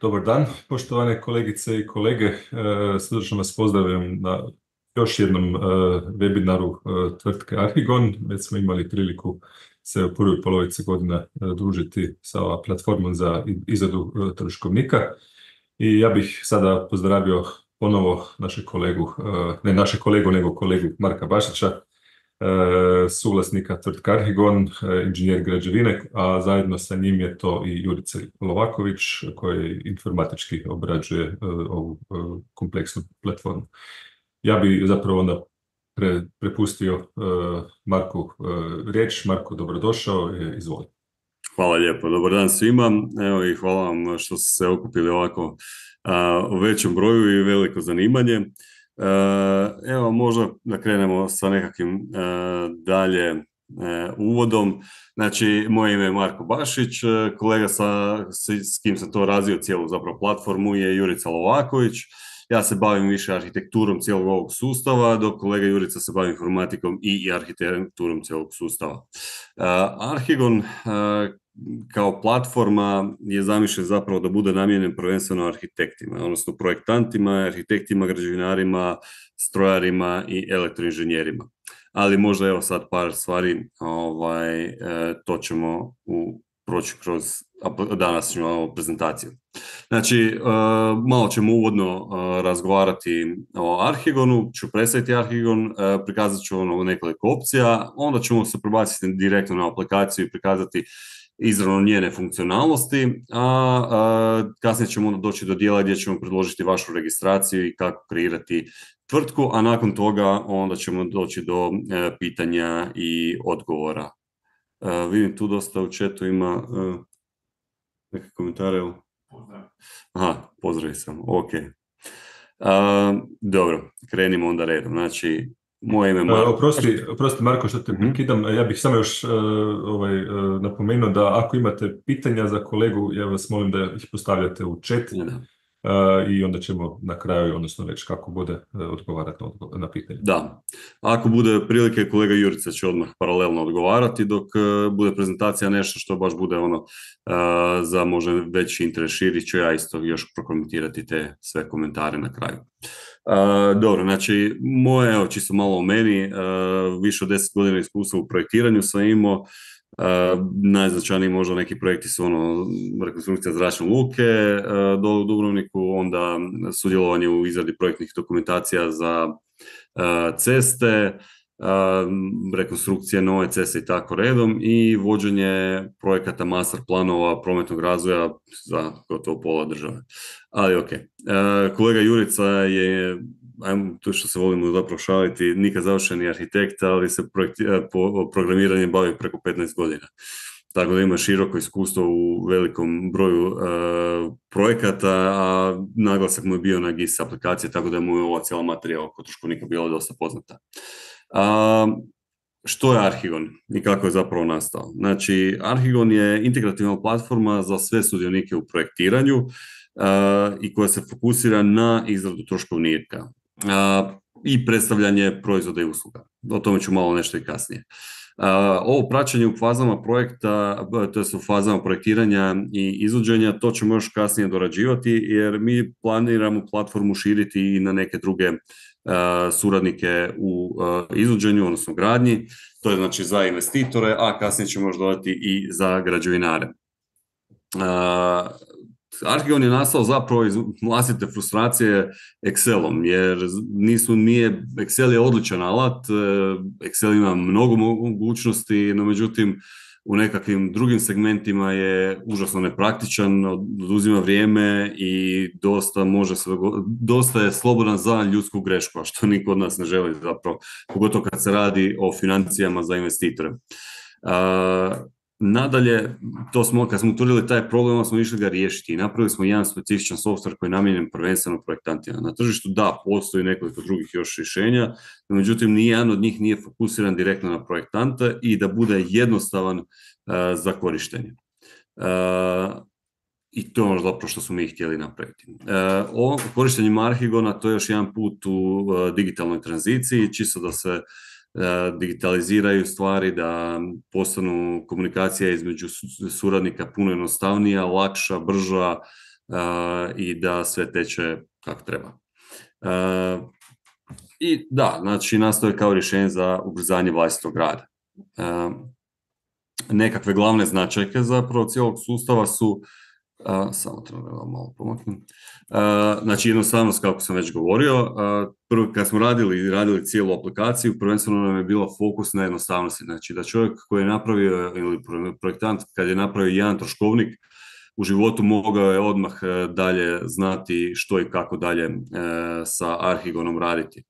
dobar dan, poštovane kolegice i kolege. E, srdačno vas pozdravljam na još jednom webinaru tvrtke Arhigon. Već smo imali priliku se u prvoj polovici godina družiti sa platformom za izradu troškovnika. I ja bih sada pozdravio ponovo našeg kolegu, ne našeg kolegu, nego kolegu Marka Bašića, suvlasnika tvrtka Arhigon, inženjer građevine, a zajedno sa njim je to i Jurica Lovaković koji informatički obrađuje ovu kompleksnu platformu. Ja bi zapravo onda prepustio Marku riječ. Marko, dobrodošao, izvoli. Hvala lijepo, dobar dan svima, evo i hvala vam što ste se okupili ovako u većem broju i veliko zanimanje. Evo možda da krenemo sa nekakvim dalje uvodom. Znači, moje ime je Marko Bašić, kolega sa, s kim sam to razvio cijelu zapravo platformu je Jurica Lovaković. Ja se bavim više arhitekturom cijelog ovog sustava, dok kolega Jurica se bavi informatikom i arhitekturom cijelog sustava. Arhigon kao platforma je zamišljen zapravo da bude namijenjen prvenstveno arhitektima, odnosno projektantima, arhitektima, građevinarima, strojarima i elektroinženjerima. Ali možda evo sad par stvari, ovaj, to ćemo u, proći kroz današnju prezentaciju. Znači, malo ćemo uvodno razgovarati o Arhigonu, ću predstaviti Arhigon, prikazat ću ono nekoliko opcija, onda ćemo se prebaciti direktno na aplikaciju i prikazati izravno njene funkcionalnosti, a kasnije ćemo onda doći do dijela gdje ćemo predložiti vašu registraciju i kako kreirati tvrtku, a nakon toga onda ćemo doći do pitanja i odgovora. Vidim tu dosta u chatu ima neke komentare. Pozdrav. Aha, pozdrav sam, ok. Dobro, krenimo onda redom. Znači, moje ime Marko. Oprosti, oprosti Marko što te prekidam, ja bih samo još ovaj, napomenuo da ako imate pitanja za kolegu, ja vas molim da ih postavljate u chat i onda ćemo na kraju, odnosno već kako bude odgovarati na pitanje. Da, ako bude prilike, kolega Jurica će odmah paralelno odgovarati, dok bude prezentacija nešto što baš bude ono za možda veći interes širi, ću ja isto još prokomentirati te sve komentare na kraju. Dobro, znači, moje, evo, čisto malo o meni, više od 10 godina iskustva u projektiranju sam imao, najznačajniji možda neki projekti su ono rekonstrukcija zračne luke do Dubrovniku, onda sudjelovanje u izradi projektnih dokumentacija za ceste, rekonstrukcije nove ceste i tako redom i vođenje projekata master planova prometnog razvoja za gotovo pola države. Ali ok, kolega Jurica je, ajmo to što se volimo zapravo šaliti, nikad završeni arhitekt, ali se programiranjem bavi preko 15 godina. Tako da ima široko iskustvo u velikom broju projekata, a naglasak mu je bio na GIS aplikacije, tako da mu je ova cijela materija oko troškovnika bila dosta poznata. Što je Arhigon i kako je zapravo nastao? Znači, Arhigon je integrativna platforma za sve sudionike u projektiranju i koja se fokusira na izradu troškovnika i predstavljanje proizvoda i usluga. O tome ću malo nešto i kasnije. Ovo praćenje u fazama projekta, to u fazama projektiranja i izvođenja, to ćemo još kasnije dorađivati jer mi planiramo platformu širiti i na neke druge suradnike u izvođenju, odnosno gradnji, to je znači za investitore, a kasnije ćemo još dodati i za građevinare. Arhigon je nastao zapravo iz vlastite frustracije Excelom, jer nisu, nije, Excel je odličan alat, Excel ima mnogo mogućnosti, no međutim u nekakvim drugim segmentima je užasno nepraktičan, oduzima vrijeme i dosta može se, dosta je slobodan za ljudsku grešku, a što niko od nas ne želi zapravo, pogotovo kad se radi o financijama za investitore. Nadalje, to smo, kad smo utvrdili taj problem, smo išli ga riješiti i napravili smo jedan specifičan software koji je namijenjen prvenstveno projektantima. Na tržištu da, postoji nekoliko drugih još rješenja, no međutim nijedan od njih nije fokusiran direktno na projektante i da bude jednostavan za korištenje. I to je ono zapravo što smo mi htjeli napraviti. Ovo korištenjem Arhigona, to je još jedan put u digitalnoj tranziciji, čisto da se digitaliziraju stvari, da postanu komunikacija između suradnika puno jednostavnija, lakša, brža i da sve teče kako treba. I da, znači nastoje kao rješenje za ubrzanje vlastitog rada. Nekakve glavne značajke zapravo cijelog sustava su samo treba malo pomaknem. Znači jednostavnost kako sam već govorio, prvo kad smo radili radili cijelu aplikaciju, prvenstveno nam je bilo fokus na jednostavnosti. Znači da čovjek koji je napravio ili projektant kad je napravio jedan troškovnik u životu mogao je odmah e, dalje znati što i kako dalje e, sa Arhigonom raditi.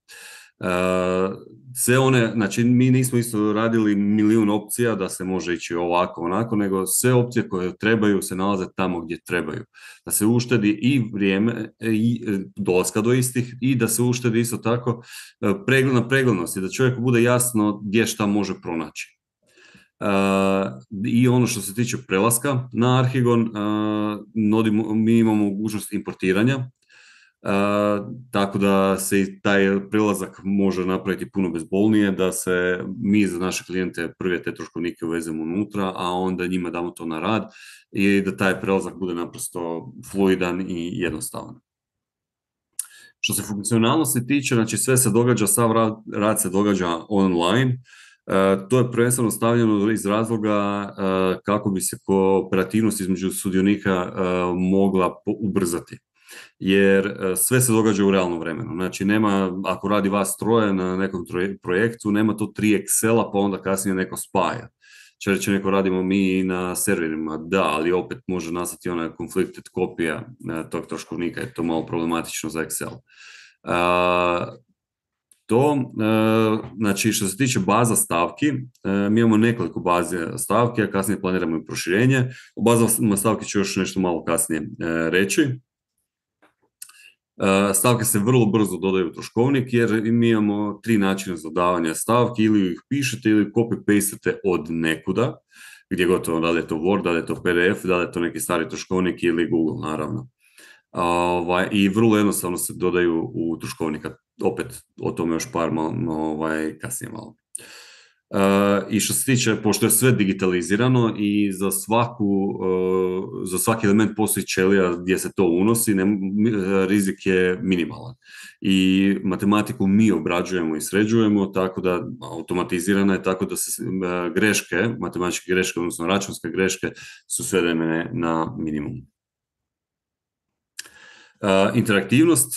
Uh, sve one, znači mi nismo isto radili milijun opcija da se može ići ovako, onako, nego sve opcije koje trebaju se nalaze tamo gdje trebaju. Da se uštedi i vrijeme i e, dolaska do istih i da se uštedi isto tako e, pregled na preglednosti, da čovjeku bude jasno gdje šta može pronaći. Uh, I ono što se tiče prelaska na Arhigon, uh, mi imamo mogućnost importiranja tako da se i taj prilazak može napraviti puno bezbolnije, da se mi za naše klijente prve te troškovnike uvezemo unutra, a onda njima damo to na rad i da taj prelazak bude naprosto fluidan i jednostavan. Što se funkcionalnosti tiče, znači sve se događa, sav rad, rad se događa online, to je prvenstveno stavljeno iz razloga kako bi se kooperativnost između sudionika mogla ubrzati jer e, sve se događa u realnom vremenu. Znači, nema, ako radi vas troje na nekom projektu, nema to tri Excela, pa onda kasnije neko spaja. Če reći neko radimo mi na serverima, da, ali opet može nastati ona conflicted kopija e, tog troškovnika, je to malo problematično za Excel. to, e, znači što se tiče baza stavki, mi imamo nekoliko baze stavki, a kasnije planiramo i proširenje. O bazama stavki ću još nešto malo kasnije reći. E, stavke se vrlo brzo dodaju u troškovnik jer mi imamo tri načina za dodavanje stavki ili ih pišete ili copy-pastate od nekuda, gdje gotovo da li je to Word, da li je to PDF, da li je to neki stari troškovnik ili Google naravno. Ovaj, I vrlo jednostavno se dodaju u troškovnika, opet o tome još par malo, ovaj, kasnije malo. I što se tiče, pošto je sve digitalizirano i za, svaku, e, za svaki element postoji ćelija gdje se to unosi, ne, rizik je minimalan. I matematiku mi obrađujemo i sređujemo, tako da automatizirana je tako da se e, greške, matematičke greške, odnosno računske greške, su svedene na minimum. Interaktivnost,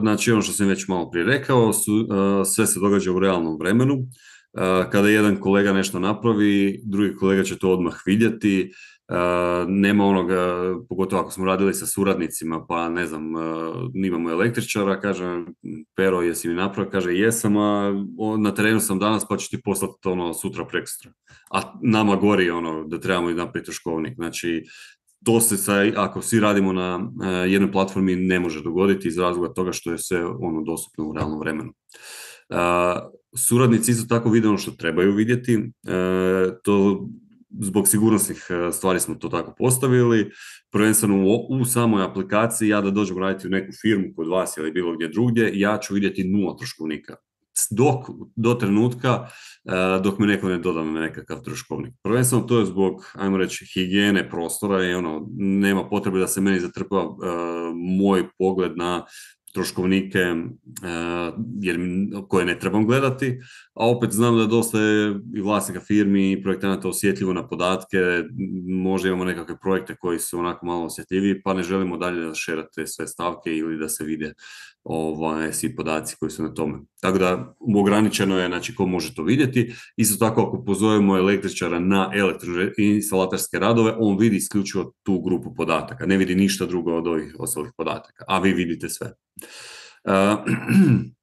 znači ono što sam već malo prije rekao, su, sve se događa u realnom vremenu kada jedan kolega nešto napravi, drugi kolega će to odmah vidjeti, nema onoga, pogotovo ako smo radili sa suradnicima, pa ne znam, imamo električara, kaže, Pero, jesi mi napravio? Kaže, jesam, a na terenu sam danas, pa ću ti poslati ono sutra prekstra. A nama gori ono da trebamo i napraviti školnik. Znači, to se sa, ako svi radimo na jednoj platformi ne može dogoditi iz razloga toga što je sve ono dostupno u realnom vremenu. Suradnici isto tako vide ono što trebaju vidjeti, e, to zbog sigurnosnih e, stvari smo to tako postavili, prvenstveno u, samoj aplikaciji, ja da dođem raditi u neku firmu kod vas ili bilo gdje drugdje, ja ću vidjeti nula troškovnika. Dok, do trenutka, e, dok mi neko ne doda nekakav troškovnik. Prvenstveno to je zbog, ajmo reći, higijene prostora i ono, nema potrebe da se meni zatrpa moj pogled na troškovnike eh, jer, koje ne trebam gledati, a opet znam da dosta je i vlasnika firmi i projektanata osjetljivo na podatke, možda imamo nekakve projekte koji su onako malo osjetljiviji, pa ne želimo dalje da šerate sve stavke ili da se vide ovaj, svi podaci koji su na tome. Tako da ograničeno je znači, ko može to vidjeti. Isto tako ako pozovemo električara na elektroinstalatorske radove, on vidi isključivo tu grupu podataka, ne vidi ništa drugo od ovih ostalih podataka, a vi vidite sve. Uh,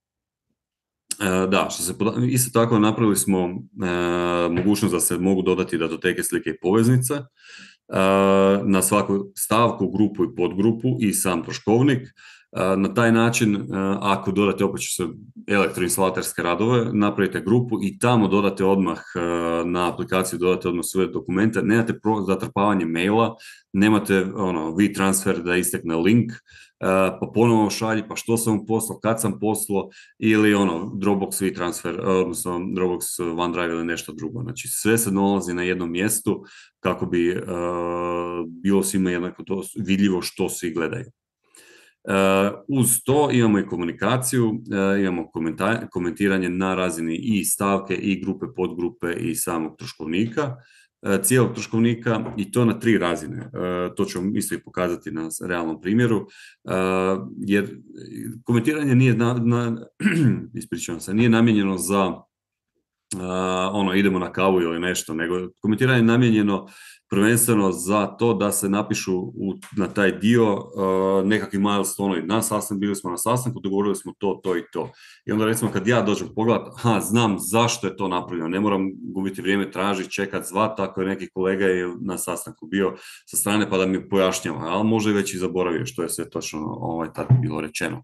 da, što se isto tako napravili smo uh, mogućnost da se mogu dodati datoteke slike i poveznice uh, na svaku stavku, grupu i podgrupu i sam troškovnik. Na taj način, ako dodate opet će se elektroinstalaterske radove, napravite grupu i tamo dodate odmah na aplikaciju, dodate odmah sve dokumente, nemate zatrpavanje maila, nemate ono, vi transfer da istekne link, pa ponovo šalji, pa što sam poslao, kad sam poslao, ili ono, Dropbox transfer, odnosno Dropbox OneDrive ili nešto drugo. Znači, sve se nalazi na jednom mjestu kako bi bilo svima jednako to vidljivo što svi gledaju. Uz to imamo i komunikaciju, imamo komentiranje na razini i stavke i grupe, podgrupe i samog troškovnika. E, cijelog troškovnika i to na tri razine. E, to ću isto i pokazati na realnom primjeru, e, jer komentiranje nije, na, na, ispričavam se, nije namijenjeno za ono idemo na kavu ili nešto, nego komentiranje je namijenjeno prvenstveno za to da se napišu u, na taj dio uh, nekakvi milestone na sastanku, bili smo na sastanku, dogovorili smo to, to i to. I onda recimo kad ja dođem pogledat, ha, znam zašto je to napravljeno, ne moram gubiti vrijeme, tražiti, čekat, zvat, tako je neki kolega je na sastanku bio sa strane pa da mi pojašnjava, ali može već i zaboravio što je sve točno ovaj, tad bilo rečeno.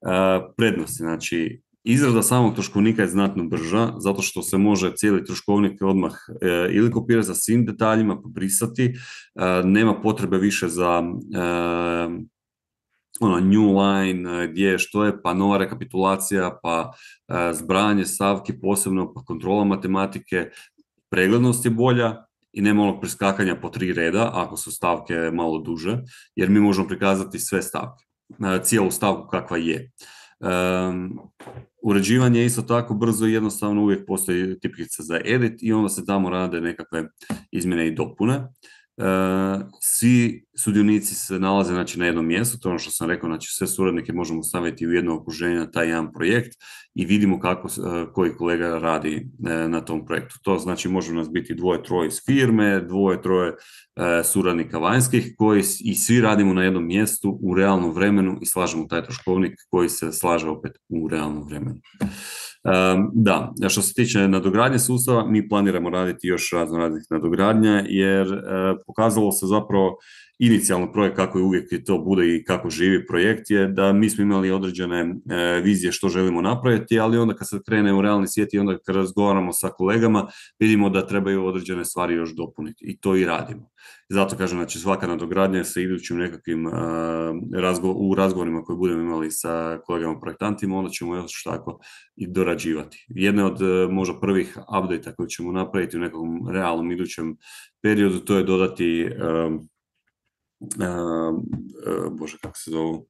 Uh, prednosti, znači Izrada samog troškovnika je znatno brža, zato što se može cijeli troškovnik odmah e, ili kopirati sa svim detaljima, pobrisati, e, nema potrebe više za e, ono, new line, gdje što je, pa nova rekapitulacija, pa zbranje stavki posebno, pa kontrola matematike, preglednost je bolja, i nema onog priskakanja po tri reda, ako su stavke malo duže, jer mi možemo prikazati sve stavke, cijelu stavku kakva je. Uređivanje je isto tako brzo i jednostavno uvijek postoji tipkica za edit i onda se tamo rade nekakve izmjene i dopune. Uh, svi sudionici se nalaze znači, na jednom mjestu, to je ono što sam rekao, znači sve suradnike možemo staviti u jedno okruženje na taj jedan projekt i vidimo kako, uh, koji kolega radi uh, na tom projektu. To znači može nas biti dvoje, troje iz firme, dvoje, troje suradnika vanjskih koji i svi radimo na jednom mjestu u realnom vremenu i slažemo taj troškovnik koji se slaže opet u realnom vremenu. Da, što se tiče nadogradnje sustava, mi planiramo raditi još razno raznih nadogradnja jer e, pokazalo se zapravo inicijalno projekt kako je uvijek to bude i kako živi projekt je da mi smo imali određene e, vizije što želimo napraviti, ali onda kad se krene u realni svijet i onda kad razgovaramo sa kolegama vidimo da trebaju određene stvari još dopuniti i to i radimo. Zato kažem, znači svaka nadogradnja sa idućim nekakvim uh, u razgovorima koje budemo imali sa kolegama projektantima, onda ćemo još tako i dorađivati. Jedna od uh, možda prvih update koje ćemo napraviti u nekom realnom idućem periodu, to je dodati uh, bože kako se zovu,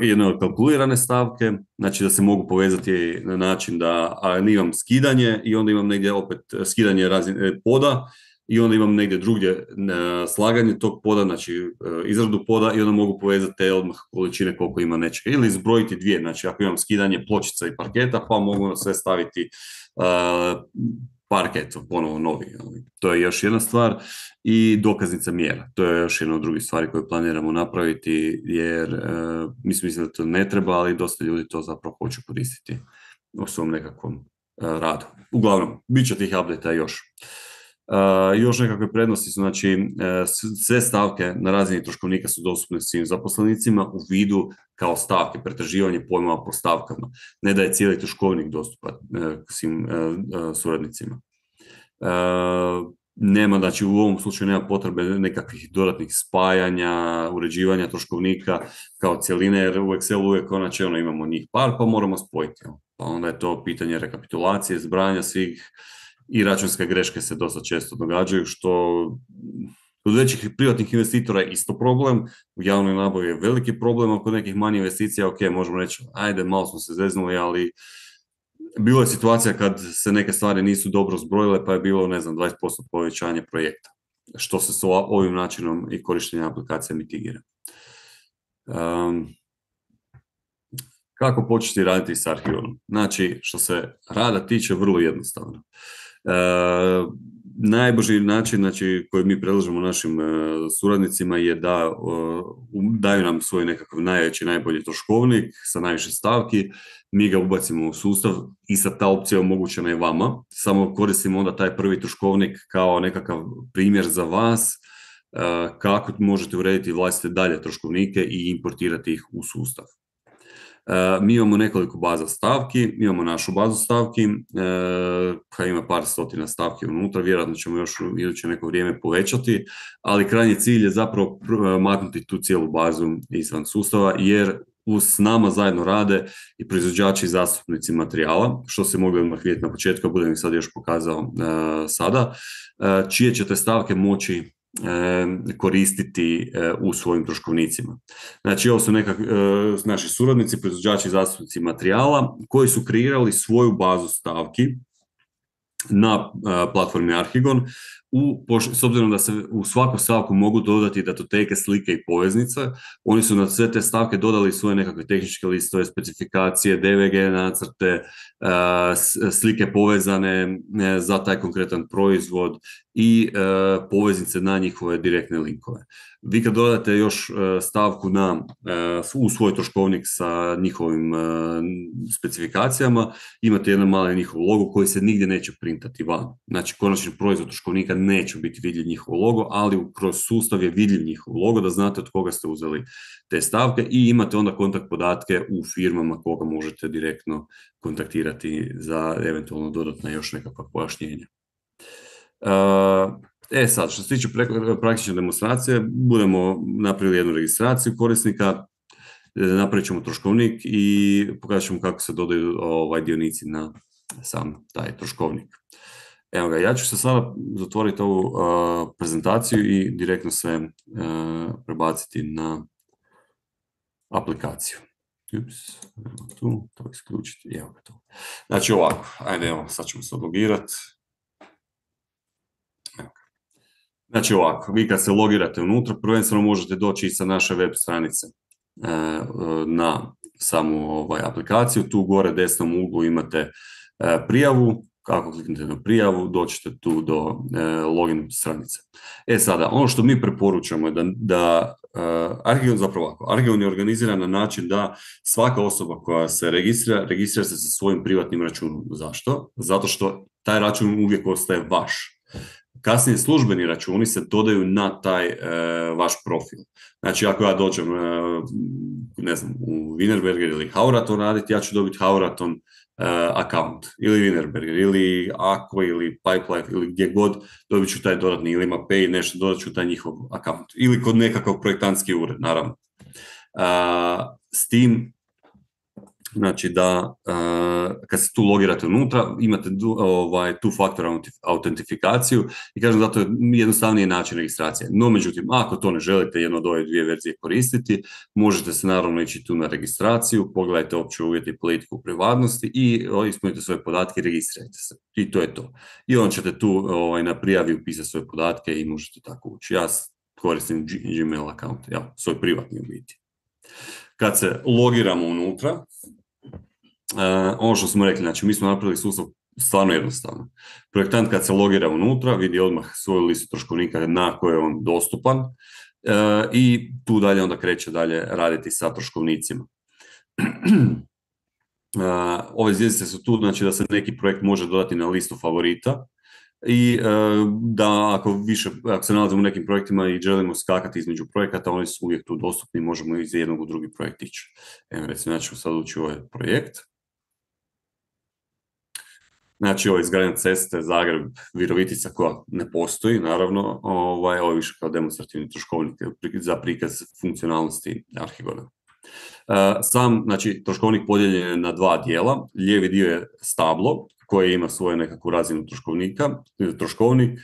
jedne od kalkulirane stavke, znači da se mogu povezati na način da imam skidanje i onda imam negdje opet skidanje razine poda i onda imam negdje drugdje slaganje tog poda, znači e, izradu poda i onda mogu povezati te odmah količine koliko ima nečega. Ili zbrojiti dvije, znači ako imam skidanje pločica i parketa, pa mogu sve staviti parket, ponovo novi. To je još jedna stvar. I dokaznica mjera. To je još jedna od drugih stvari koje planiramo napraviti, jer uh, mislim da to ne treba, ali dosta ljudi to zapravo hoće koristiti u svom nekakvom radu. Uglavnom, bit će tih update još. Uh, još nekakve prednosti su, znači, uh, sve stavke na razini troškovnika su dostupne svim zaposlenicima u vidu kao stavke, pretraživanje pojmova po stavkama. Ne da je cijeli troškovnik dostupan uh, svim suradnicima. Nema, znači u ovom slučaju nema potrebe nekakvih dodatnih spajanja, uređivanja troškovnika kao cjeline, jer u Excelu uvijek načelno imamo njih par, pa moramo spojiti. Pa onda je to pitanje rekapitulacije, zbranja svih i računske greške se dosta često događaju, što kod većih privatnih investitora je isto problem, u javnoj nabavi je veliki problem, a kod nekih manjih investicija, ok, možemo reći, ajde, malo smo se zeznuli, ali bilo je situacija kad se neke stvari nisu dobro zbrojile, pa je bilo, ne znam, 20% povećanje projekta, što se s ovim načinom i korištenja aplikacije mitigira. Um, kako početi raditi s arhivom? Znači, što se rada tiče, vrlo jednostavno. E, najbrži način znači, koji mi predlažemo našim e, suradnicima je da daju nam svoj nekakav najveći, najbolji troškovnik sa najviše stavki, mi ga ubacimo u sustav i sa ta opcija omogućena je vama, samo koristimo onda taj prvi troškovnik kao nekakav primjer za vas, kako možete urediti vlastite dalje troškovnike i importirati ih u sustav. Mi imamo nekoliko baza stavki, imamo našu bazu stavki koja ima par stotina stavki unutra, vjerojatno ćemo još u iduće neko vrijeme povećati, ali krajnji cilj je zapravo maknuti tu cijelu bazu izvan sustava jer uz nama zajedno rade i proizvođači i zastupnici materijala, što se mogli odmah vidjeti na početku, budem ih sad još pokazao sada, čije ćete stavke moći koristiti e, u svojim troškovnicima. Znači, ovo su nekak, e, naši suradnici, proizvođači i zastupnici materijala koji su kreirali svoju bazu stavki na platformi Archigon, u, s obzirom da se u svaku stavku mogu dodati datoteke, slike i poveznice, oni su na sve te stavke dodali svoje nekakve tehničke listove, specifikacije, DVG nacrte, slike povezane e, za taj konkretan proizvod i e, poveznice na njihove direktne linkove. Vi kad dodate još e, stavku na, u svoj troškovnik sa njihovim specifikacijama, imate jedan mali njihov logo koji se nigdje neće printati van. Znači, konačni proizvod troškovnika neće biti vidljiv njihov logo, ali kroz sustav je vidljiv njihov logo da znate od koga ste uzeli te stavke i imate onda kontakt podatke u firmama koga možete direktno kontaktirati za eventualno dodatna još nekakva pojašnjenja. E sad, što se tiče praktične demonstracije, budemo napravili jednu registraciju korisnika, napravit ćemo troškovnik i pokazat ćemo kako se dodaju ovaj, dionici na sam taj troškovnik. Evo ga, ja ću se sada zatvoriti ovu prezentaciju i direktno se prebaciti na aplikaciju. Ups, tu, to isključiti, evo ga to. Znači ovako, ajde evo, sad ćemo se odlogirati. Znači ovako, vi kad se logirate unutra, prvenstveno možete doći i sa naše web stranice e, na samu ovaj, aplikaciju. Tu gore desnom uglu imate e, prijavu, kako kliknete na prijavu, doćete tu do e, login stranice. E sada, ono što mi preporučamo je da, da Argion, zapravo ovako, Argion je organiziran na način da svaka osoba koja se registrira, registrira se sa svojim privatnim računom. Zašto? Zato što taj račun uvijek ostaje vaš. Kasnije službeni računi se dodaju na taj e, vaš profil. Znači ako ja dođem ne znam, u Wienerberger ili Hauraton raditi, ja ću dobiti Hauraton account, ili Wienerberger, ili Aqua, ili Pipeline, ili gdje god, dobit ću taj dodatni, ili ima Pay, nešto, dodat ću taj njihov account. Ili kod nekakav projektantski ured, naravno. Uh, s tim Znači da kad se tu logirate unutra, imate ovaj, tu faktor autentifikaciju i kažem zato je jednostavniji način registracije. No međutim, ako to ne želite jedno od ove dvije verzije koristiti, možete se naravno ići tu na registraciju, pogledajte opće uvjeti politiku privatnosti i ispunite svoje podatke i registrirajte se. I to je to. I onda ćete tu ovaj, na prijavi upisati svoje podatke i možete tako ući. Ja koristim Gmail account, ja, svoj privatni u biti. Kad se logiramo unutra, Ono što smo rekli, znači mi smo napravili sustav stvarno jednostavno. Projektant kad se logira unutra vidi odmah svoju listu troškovnika na kojoj je on dostupan uh, i tu dalje onda kreće dalje raditi sa troškovnicima. Uh, ove zvijezdice su tu, znači da se neki projekt može dodati na listu favorita i da ako više, ako se nalazimo u nekim projektima i želimo skakati između projekata, oni su uvijek tu dostupni, možemo iz jednog u drugi projekt ići. Evo recimo, ja ću sad ući ovaj projekt. Znači, ovo izgradnja ceste Zagreb-Virovitica koja ne postoji, naravno, ovaj, ovo je više kao demonstrativni troškovnik za prikaz funkcionalnosti Arhigona. E, sam, znači, troškovnik podijeljen je na dva dijela. Lijevi dio je stablo koje ima svoju nekakvu razinu troškovnika, troškovnik,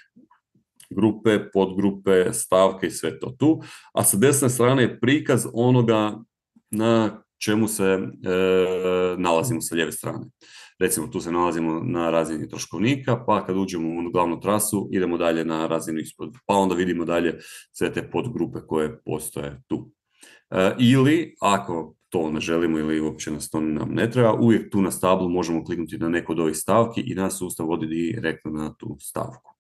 grupe, podgrupe, stavke i sve to tu. A sa desne strane je prikaz onoga na čemu se e, nalazimo sa lijeve strane. Recimo tu se nalazimo na razini troškovnika, pa kad uđemo u glavnu trasu idemo dalje na razinu ispod, pa onda vidimo dalje sve te podgrupe koje postoje tu. E, ili ako to ne želimo ili uopće nas to nam ne treba, uvijek tu na stablu možemo kliknuti na neku od ovih stavki i nas sustav vodi direktno na tu stavku.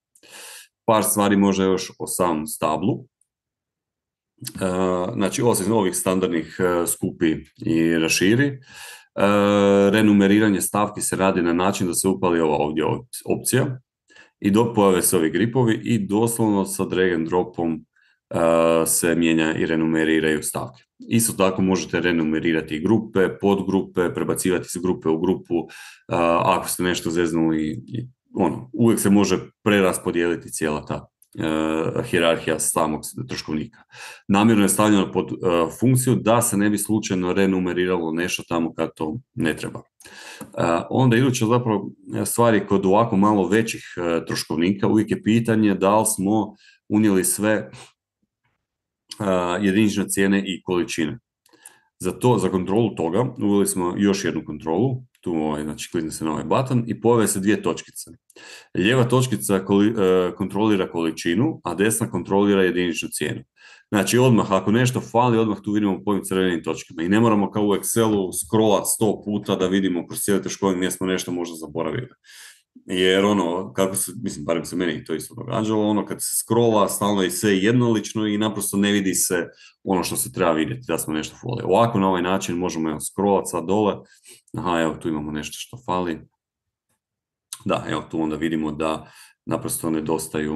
Par stvari može još o samom stablu. E, znači, osim ovih standardnih e, skupi i raširi, renumeriranje stavki se radi na način da se upali ova ovdje opcija i do pojave se ovi gripovi i doslovno sa drag and dropom se mijenja i renumeriraju stavke. Isto tako možete renumerirati grupe, podgrupe, prebacivati iz grupe u grupu, ako ste nešto zeznuli, ono, uvijek se može preraspodijeliti cijela ta uh, hierarhija samog troškovnika. Namjerno je stavljeno pod funkciju da se ne bi slučajno renumeriralo nešto tamo kad to ne treba. Onda iduća zapravo stvari kod ovako malo većih troškovnika uvijek je pitanje da li smo unijeli sve jedinične cijene i količine. Za to, za kontrolu toga, uveli smo još jednu kontrolu, tu ovaj, znači klikne se na ovaj button i pojave se dvije točkice. Lijeva točkica e, kontrolira količinu, a desna kontrolira jediničnu cijenu. Znači odmah, ako nešto fali, odmah tu vidimo pojim crvenim točkama i ne moramo kao u Excelu scrollat sto puta da vidimo kroz cijeli troškovnik gdje smo nešto možda zaboravili. Jer ono, kako se, mislim, barem se meni to isto događalo, ono kad se scrolla, stalno je sve jednolično i naprosto ne vidi se ono što se treba vidjeti, da smo nešto fali. Ovako na ovaj način možemo evo, scrollat sad dole, aha, evo tu imamo nešto što fali. Da, evo tu onda vidimo da naprosto nedostaju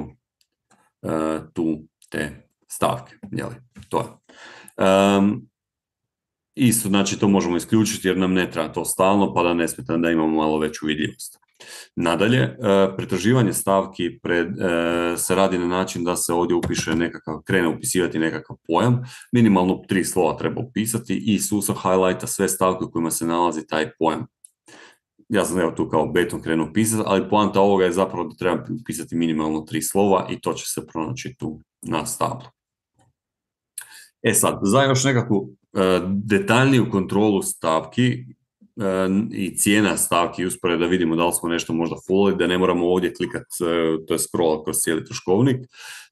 uh, tu te stavke, jeli, to je. Um, isto, znači to možemo isključiti jer nam ne treba to stalno, pa da ne smeta da imamo malo veću vidljivost. Nadalje, e, pretraživanje stavki pred, e, se radi na način da se ovdje upiše nekakav, krene upisivati nekakav pojam, minimalno tri slova treba upisati i sustav highlighta sve stavke u kojima se nalazi taj pojam. Ja sam evo tu kao beton krenuo pisati, ali poanta ovoga je zapravo da treba upisati minimalno tri slova i to će se pronaći tu na stablu. E sad, za još nekakvu e, detaljniju kontrolu stavki i cijena stavki uspore da vidimo da li smo nešto možda fulali, da ne moramo ovdje klikati, e, to je scroll kroz cijeli troškovnik.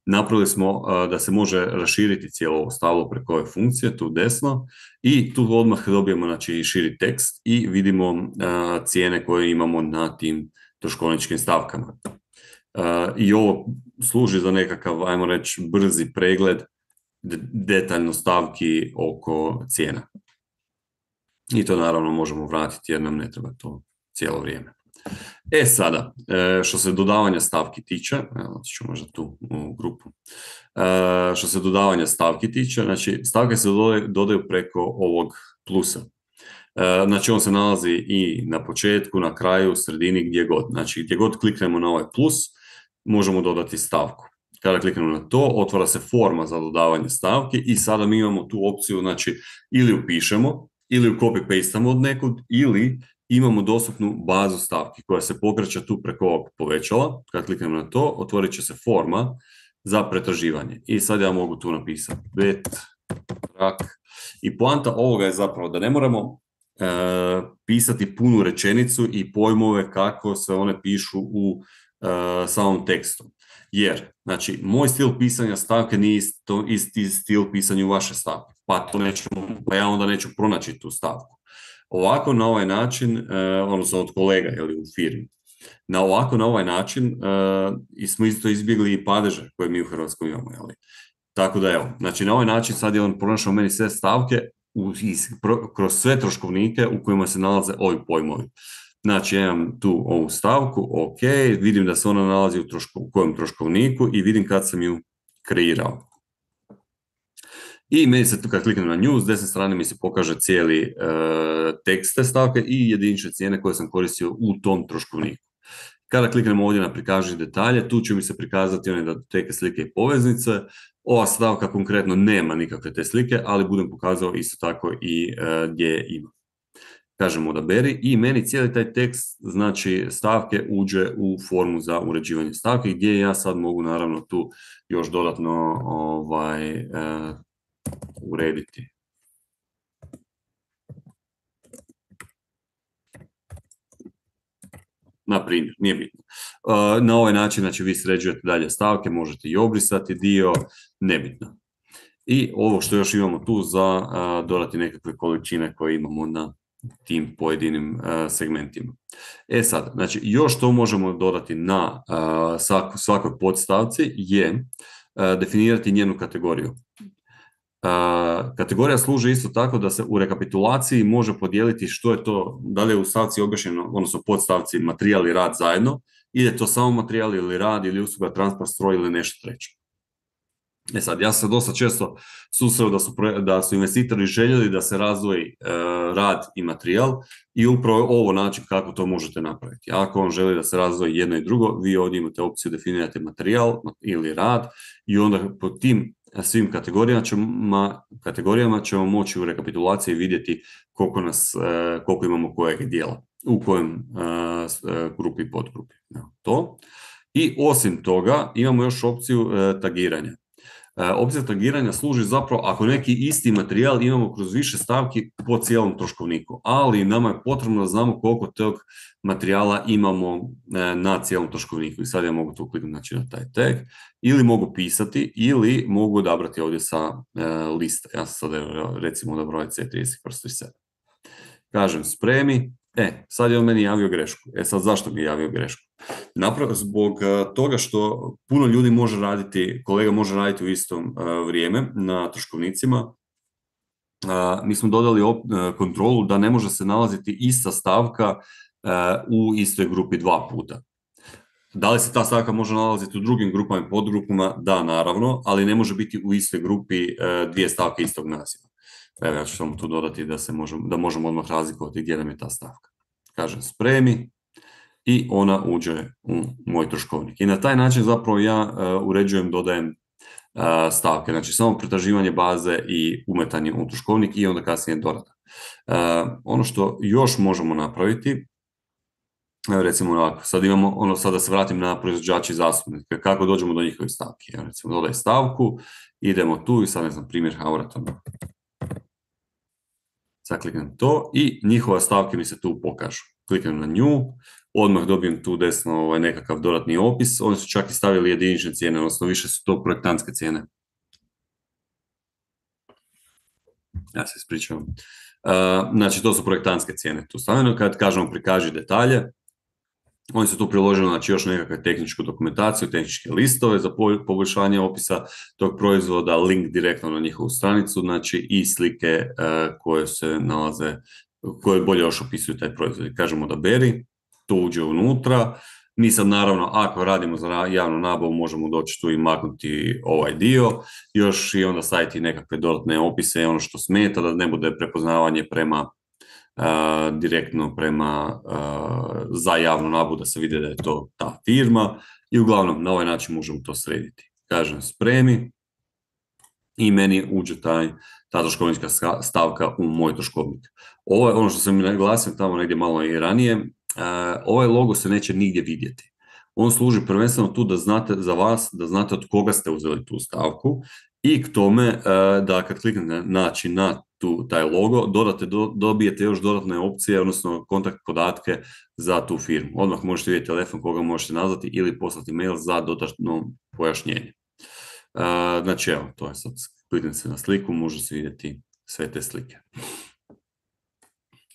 Napravili smo e, da se može raširiti cijelo ovo stablo preko ove funkcije, tu desno, i tu odmah dobijemo znači, širi tekst i vidimo e, cijene koje imamo na tim troškovničkim stavkama. I ovo služi za nekakav, ajmo reći, brzi pregled detaljno stavki oko cijena. I to naravno možemo vratiti jer nam ne treba to cijelo vrijeme. E sada, e, što se dodavanja stavki tiče, evo ću možda tu u grupu, e, što se dodavanja stavki tiče, znači stavke se dodaju preko ovog plusa. E, znači on se nalazi i na početku, na kraju, sredini, gdje god. Znači gdje god kliknemo na ovaj plus, možemo dodati stavku. Kada kliknemo na to, otvara se forma za dodavanje stavki i sada mi imamo tu opciju, znači ili upišemo ili u copy-pastamo od nekud, ili imamo dostupnu bazu stavki koja se pokreće tu preko ovog povećala. Kad kliknemo na to, otvorit će se forma za pretraživanje. I sad ja mogu tu napisati bet, rak. I poanta ovoga je zapravo da ne moramo e, pisati punu rečenicu i pojmove kako se one pišu u e, samom tekstu. Jer, znači, moj stil pisanja stavke nije isti stil pisanja vaše stavke pa, to nećemo, pa ja onda neću pronaći tu stavku. Ovako na ovaj način, uh, odnosno od kolega ili u firmi, na ovako na ovaj način uh, i smo isto izbjegli i padeže koje mi u Hrvatskoj imamo. Jeli? Tako da evo, znači na ovaj način sad je on pronašao meni sve stavke u, kroz sve troškovnike u kojima se nalaze ovi pojmovi. Znači, ja imam tu ovu stavku, ok, vidim da se ona nalazi u, troško, u kojem troškovniku i vidim kad sam ju kreirao. I meni se tu kad kliknem na news, desne strane mi se pokaže cijeli e, tekst te stavke i jedinične cijene koje sam koristio u tom troškovniku. Kada kliknemo ovdje na prikaži detalje, tu će mi se prikazati one datoteke slike i poveznice. Ova stavka konkretno nema nikakve te slike, ali budem pokazao isto tako i e, gdje ima. Kažemo odaberi i meni cijeli taj tekst, znači stavke, uđe u formu za uređivanje stavke gdje ja sad mogu naravno tu još dodatno ovaj, e, urediti. Na primjer, nije bitno. Uh, na ovaj način znači, vi sređujete dalje stavke, možete i obrisati dio, nebitno. I ovo što još imamo tu za uh, dodati nekakve količine koje imamo na tim pojedinim uh, segmentima. E sad, znači još to možemo dodati na svakoj podstavci je definirati njenu kategoriju. Kategorija služi isto tako da se u rekapitulaciji može podijeliti što je to, da li je u stavci objašnjeno, odnosno podstavci materijal i rad zajedno, ili je to samo materijal ili rad ili usluga, transport, stroj ili nešto treće. E sad, ja sam dosta često susreo da su, da su investitori željeli da se razvoji e, rad i materijal i upravo ovo način kako to možete napraviti. Ako on želi da se razvoji jedno i drugo, vi ovdje imate opciju definirati materijal ili rad i onda po tim svim kategorijama ćemo, kategorijama ćemo moći u rekapitulaciji vidjeti koliko, nas, e, koliko imamo kojeg dijela, u kojem e, grupi i podgrupi. To. I osim toga imamo još opciju tagiranja. E, opcija tagiranja služi zapravo ako neki isti materijal imamo kroz više stavki po cijelom troškovniku, ali nama je potrebno da znamo koliko tog materijala imamo e, na cijelom troškovniku. I sad ja mogu tu kliknuti znači, na taj tag, ili mogu pisati, ili mogu odabrati ovdje sa e, liste. Ja sam sad recimo odabrao C30 kroz 37. Kažem spremi, E, sad je on meni javio grešku. E sad zašto mi je javio grešku? Napravo zbog e, toga što puno ljudi može raditi, kolega može raditi u istom vrijeme na troškovnicima. Mi smo dodali kontrolu da ne može se nalaziti ista stavka u istoj grupi dva puta. Da li se ta stavka može nalaziti u drugim grupama i podgrupama? Da, naravno, ali ne može biti u istoj grupi dvije stavke istog naziva. Evo ja ću samo tu dodati da, se možemo, da možemo odmah razlikovati gdje nam je ta stavka. Kažem spremi i ona uđe u moj troškovnik. I na taj način zapravo ja uh, uređujem, dodajem stavke. Znači samo pretraživanje baze i umetanje u troškovnik i onda kasnije dorada. Ono što još možemo napraviti, Evo recimo ovako, sad imamo, ono sad da se vratim na proizvođači zastupnika, kako dođemo do njihovih stavki. Evo recimo dodaj stavku, idemo tu i sad ne znam, primjer Haurata Sad kliknem to i njihova stavke mi se tu pokažu. Kliknem na nju, odmah dobijem tu desno ovaj, nekakav dodatni opis. Oni su čak i stavili jedinične cijene, odnosno više su to projektantske cijene. Ja se ispričavam. znači, to su projektantske cijene tu stavljeno. Kad kažemo prikaži detalje, oni su tu priložili znači, još nekakve tehničku dokumentaciju, tehničke listove za poboljšanje opisa tog proizvoda, link direktno na njihovu stranicu, znači i slike e, koje se nalaze, koje bolje još opisuju taj proizvod. Kažemo da beri, to uđe unutra. Mi sad naravno, ako radimo za javnu nabavu, možemo doći tu i maknuti ovaj dio, još i onda staviti nekakve dodatne opise i ono što smeta, da ne bude prepoznavanje prema direktno prema za javnu nabu da se vidi da je to ta firma i uglavnom na ovaj način možemo to srediti. Kažem spremi i meni uđe taj, ta troškovnička stavka u moj troškovnik. Ovo je ono što sam naglasio tamo negdje malo i ranije, ovaj logo se neće nigdje vidjeti. On služi prvenstveno tu da znate za vas, da znate od koga ste uzeli tu stavku i k tome da kad kliknete naći na tu, taj logo, dodate, dobijete još dodatne opcije, odnosno kontakt podatke za tu firmu. Odmah možete vidjeti telefon koga možete nazvati ili poslati mail za dodatno pojašnjenje. znači evo, to je sad, kliknite se na sliku, može se vidjeti sve te slike.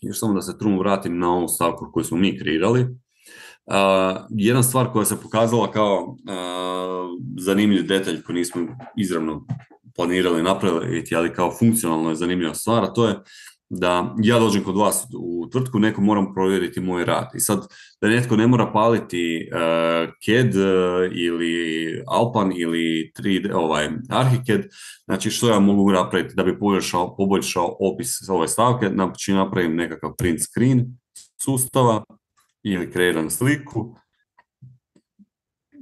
Još samo da se trum vratim na ovu stavku koju smo mi kreirali. Uh, jedna stvar koja se pokazala kao zanimljiv detalj koji nismo izravno planirali napraviti, ali kao funkcionalno je zanimljiva stvar, a to je da ja dođem kod vas u tvrtku, neko moram provjeriti moj rad. I sad da netko ne mora paliti uh, CAD uh, ili Alpan ili 3D, ovaj, ArchiCAD, znači što ja mogu napraviti da bi poboljšao, poboljšao opis ove stavke, znači napravim nekakav print screen sustava ili kreiram sliku,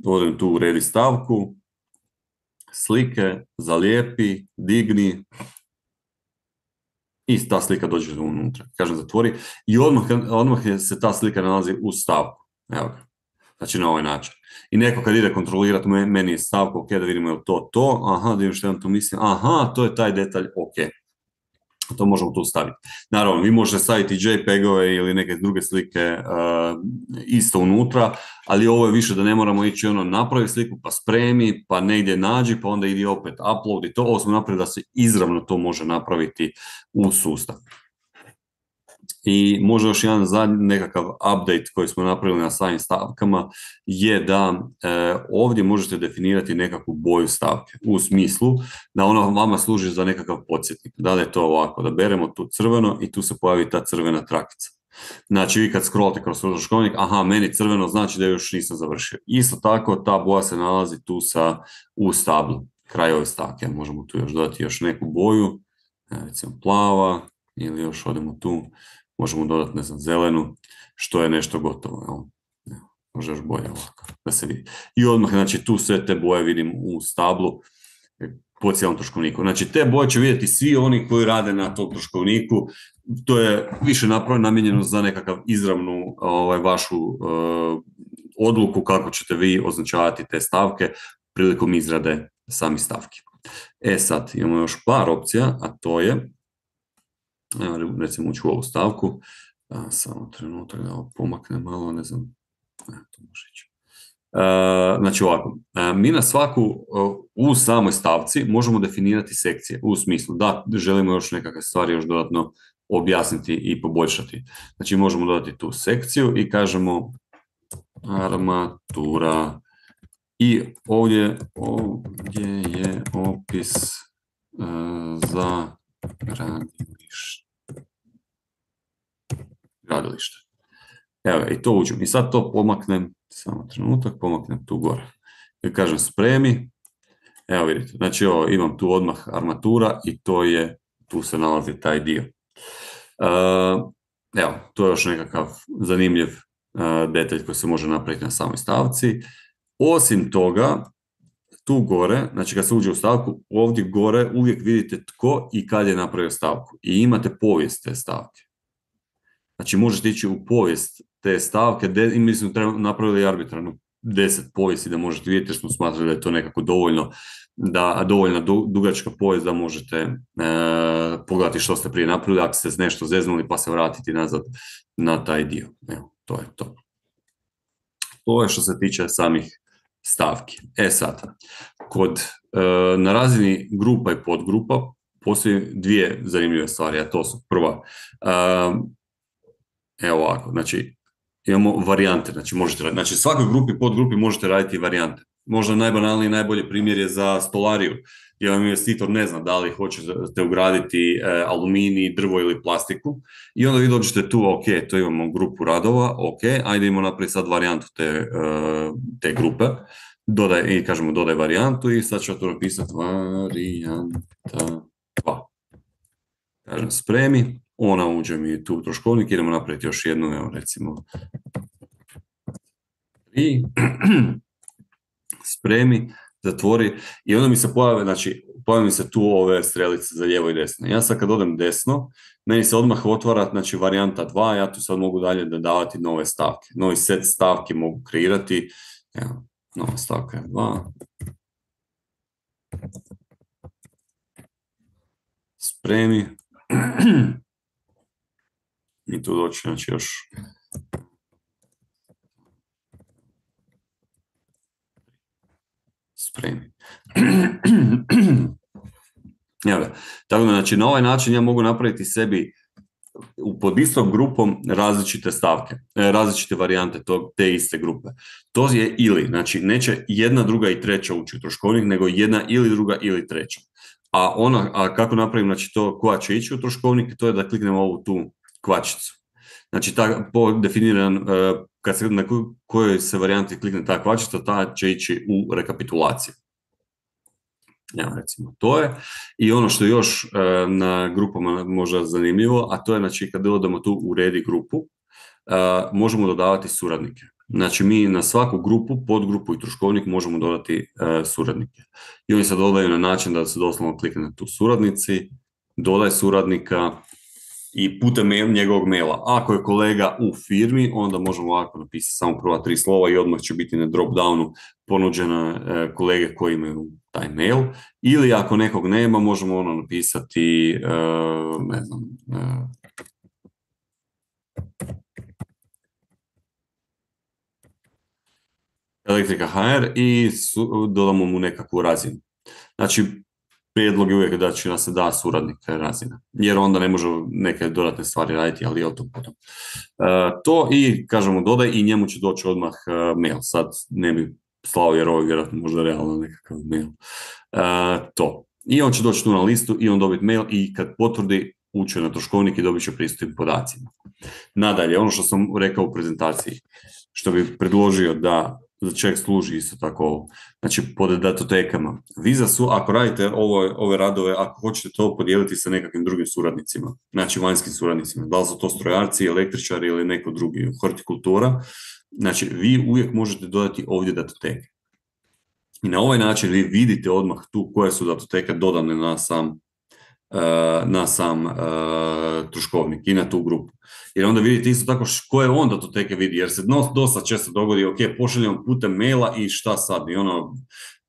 odem tu u redi stavku, slike, zalijepi, digni i ta slika dođe unutra. Kažem, zatvori i odmah, odmah se ta slika nalazi u stavku. Evo ga. Znači na ovaj način. I neko kad ide kontrolirati meni je stavku, ok, da vidimo je to to, aha, da vidim što on tu mislim, aha, to je taj detalj, ok to možemo tu staviti. Naravno, vi možete staviti JPEG-ove ili neke druge slike uh, isto unutra, ali ovo je više da ne moramo ići ono napravi sliku, pa spremi, pa negdje nađi, pa onda idi opet upload i to. Ovo smo napravili da se izravno to može napraviti u sustav. I možda još jedan zadnji nekakav update koji smo napravili na samim stavkama je da e, ovdje možete definirati nekakvu boju stavke u smislu da ona vama služi za nekakav podsjetnik. Da li je to ovako, da beremo tu crveno i tu se pojavi ta crvena trakica. Znači vi kad scrollate kroz troškovnik, aha, meni crveno znači da još nisam završio. Isto tako ta boja se nalazi tu sa, u stablu. kraj ove stavke. Možemo tu još dodati još neku boju, recimo plava, ili još odemo tu, možemo dodati, ne znam, zelenu, što je nešto gotovo, jel? Može još bolje ovako, da se vidi. I odmah, znači, tu sve te boje vidim u stablu, po cijelom troškovniku. Znači, te boje će vidjeti svi oni koji rade na tom troškovniku. To je više napravljeno namijenjeno za nekakav izravnu ovaj, vašu uh, odluku kako ćete vi označavati te stavke prilikom izrade samih stavki. E sad, imamo još par opcija, a to je, recimo ući u ovu stavku, a, samo trenutak da ovo pomakne malo, ne znam, ne, to može ići. Znači ovako, mi na svaku u samoj stavci možemo definirati sekcije u smislu da želimo još nekakve stvari još dodatno objasniti i poboljšati. Znači možemo dodati tu sekciju i kažemo armatura i ovdje, ovdje je opis za gradilište. Evo, i to uđem. I sad to pomaknem samo trenutak, pomaknem tu gore. I kažem spremi, evo vidite, znači ovo, imam tu odmah armatura i to je, tu se nalazi taj dio. Uh, evo, to je još nekakav zanimljiv uh, detalj koji se može napraviti na samoj stavci. Osim toga, tu gore, znači kad se uđe u stavku, ovdje gore uvijek vidite tko i kad je napravio stavku. I imate povijest te stavke. Znači možete ići u povijest te stavke, de, i mislim treba napravili arbitrarnu deset povijesti da možete vidjeti, jer smo smatrali da je to nekako dovoljno, da dovoljna dugačka povijest da možete e, pogledati što ste prije napravili, ako ste nešto zeznuli pa se vratiti nazad na taj dio. Evo, to je to. To je što se tiče samih stavki. E sad, kod, e, na razini grupa i podgrupa postoji dvije zanimljive stvari, a to su prva, e, evo ovako, znači imamo varijante, znači možete znači svakoj grupi, podgrupi možete raditi varijante. Možda najbanalniji, najbolji primjer je za stolariju, vam investitor ne zna da li hoćete ugraditi e, aluminij, drvo ili plastiku. I onda vi dođete tu, ok, to imamo grupu radova, ok, ajde imamo napraviti sad varijantu te, e, te grupe, dodaj, i kažemo dodaj varijantu i sad ću to napisati. Varijanta 2. Kažem spremi, ona uđe mi tu u troškovnik, idemo napraviti još jednu, evo recimo i spremi, zatvori i onda mi se pojave, znači pojave mi se tu ove strelice za lijevo i desno. Ja sad kad odem desno, meni se odmah otvara znači varijanta 2, ja tu sad mogu dalje dodavati nove stavke. Novi set stavki mogu kreirati. Evo, nova stavka je 2. Spremi. i tu doći znači još spremi. Evo Tako da, znači, na ovaj način ja mogu napraviti sebi pod istom grupom različite stavke, e, različite varijante tog, te iste grupe. To je ili, znači neće jedna, druga i treća ući u troškovnik, nego jedna ili druga ili treća. A ona, a kako napravim znači to koja će ići u troškovnik, to je da kliknemo ovu tu kvačicu. Znači, ta, po definiran, e, kad se na kojoj se varijanti klikne ta kvačica, ta će ići u rekapitulaciju. Evo recimo to je. I ono što je još e, na grupama možda zanimljivo, a to je znači kad odemo tu u redi grupu, e, možemo dodavati suradnike. Znači mi na svaku grupu, podgrupu i troškovnik možemo dodati suradnike. I oni se dodaju na način da se doslovno klikne na tu suradnici, dodaj suradnika, i putem njegovog maila. Ako je kolega u firmi, onda možemo ovako napisati samo prva tri slova i odmah će biti na drop downu ponuđena e, kolege koji imaju taj mail. Ili ako nekog nema, možemo ono napisati, e, ne znam, e, Elektrika HR i dodamo mu nekakvu razinu. Znači, prijedlog je uvijek da će nam se da suradnik razina, jer onda ne može neke dodatne stvari raditi, ali o tom potom. E, to i, kažemo, dodaj i njemu će doći odmah e, mail. Sad ne bi slao jer ovo je vjerojatno možda realno nekakav mail. E, to. I on će doći tu na listu i on dobiti mail i kad potvrdi uče na troškovnik i dobit će pristup podacima. Nadalje, ono što sam rekao u prezentaciji, što bi predložio da za čeg služi isto tako ovo. Znači, pod datotekama. Viza su, ako radite ovo, ove radove, ako hoćete to podijeliti sa nekakvim drugim suradnicima, znači vanjskim suradnicima, da li su to strojarci, električari ili neko drugi, hortikultura, znači vi uvijek možete dodati ovdje datoteke. I na ovaj način vi vidite odmah tu koje su datoteke dodane na sam na sam uh, troškovnik i na tu grupu. Jer onda vidite isto tako koje on datoteke vidi, jer se dosta često dogodi, ok, pošaljemo putem maila i šta sad, i ono,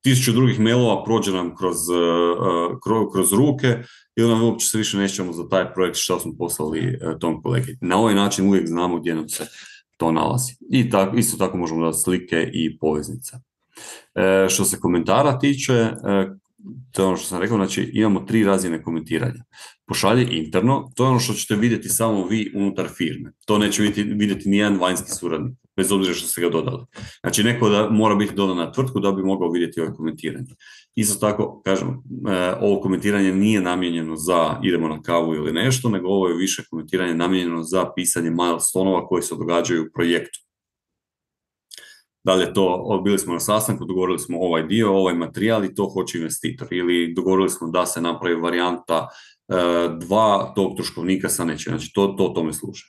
tisuću drugih mailova prođe nam kroz, uh, kroz, ruke i onda uopće se više nećemo za taj projekt što smo poslali tom kolegi. Na ovaj način uvijek znamo gdje nam se to nalazi. I tako, isto tako možemo dati slike i poveznice. Što se komentara tiče, to je ono što sam rekao, znači imamo tri razine komentiranja. Pošalje interno, to je ono što ćete vidjeti samo vi unutar firme. To neće vidjeti, vidjeti nijedan vanjski suradnik, bez obzira što ste ga dodali. Znači neko da mora biti dodan na tvrtku da bi mogao vidjeti ovo komentiranje. Isto tako, kažem, e, ovo komentiranje nije namijenjeno za idemo na kavu ili nešto, nego ovo je više komentiranje namijenjeno za pisanje milestonova koji se događaju u projektu. Da li je to, bili smo na sastanku, dogovorili smo ovaj dio, ovaj materijal i to hoće investitor. Ili dogovorili smo da se napravi varijanta e, dva tog troškovnika sa nečim. Znači to, to tome služi.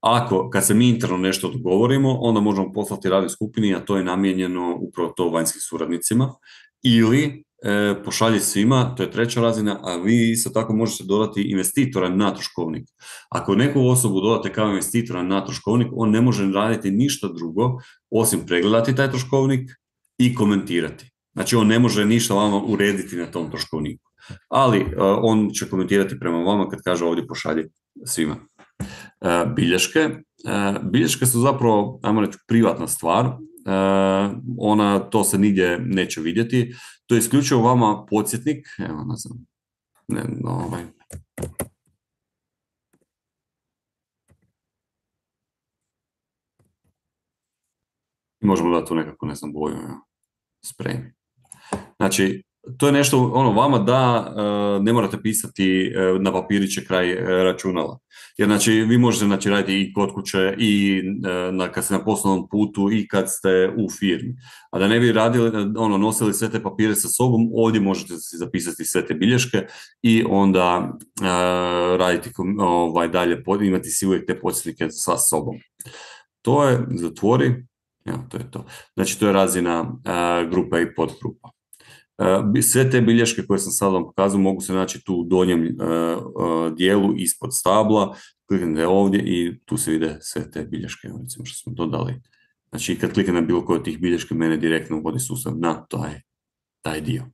Ako, kad se mi interno nešto dogovorimo, onda možemo poslati radnoj skupini, a to je namijenjeno upravo to vanjskim suradnicima. Ili e, pošalje svima, to je treća razina, a vi isto tako možete dodati investitora na troškovnik. Ako neku osobu dodate kao investitora na troškovnik, on ne može raditi ništa drugo osim pregledati taj troškovnik i komentirati. Znači on ne može ništa vama urediti na tom troškovniku. Ali e, on će komentirati prema vama kad kaže ovdje pošalje svima. E, bilješke. Bilješke su zapravo, ajmo reći, privatna stvar. Ona, to se nigdje neće vidjeti. To je isključivo vama podsjetnik. Evo, ne znam. Ne, ovaj. možemo dati tu nekako, ne znam, boju, spremi. Znači, to je nešto, ono, vama da e, ne morate pisati e, na papiriće kraj e, računala. Jer, znači, vi možete, znači, raditi i kod kuće i na, kad ste na poslovnom putu i kad ste u firmi. A da ne bi radili, ono, nosili sve te papire sa sobom, ovdje možete si zapisati sve te bilješke i onda raditi ovaj, dalje, imati si uvijek te podsjetnike sa sobom. To je, zatvori, Evo, to je to. Znači, to je razina grupa i podgrupa. Sve te bilješke koje sam sad vam pokazao mogu se naći tu u donjem dijelu ispod stabla. Kliknete ovdje i tu se vide sve te bilješke, recimo što smo dodali. Znači, kad kliknem na bilo koje od tih bilješke, mene direktno uvodi sustav na taj, taj dio.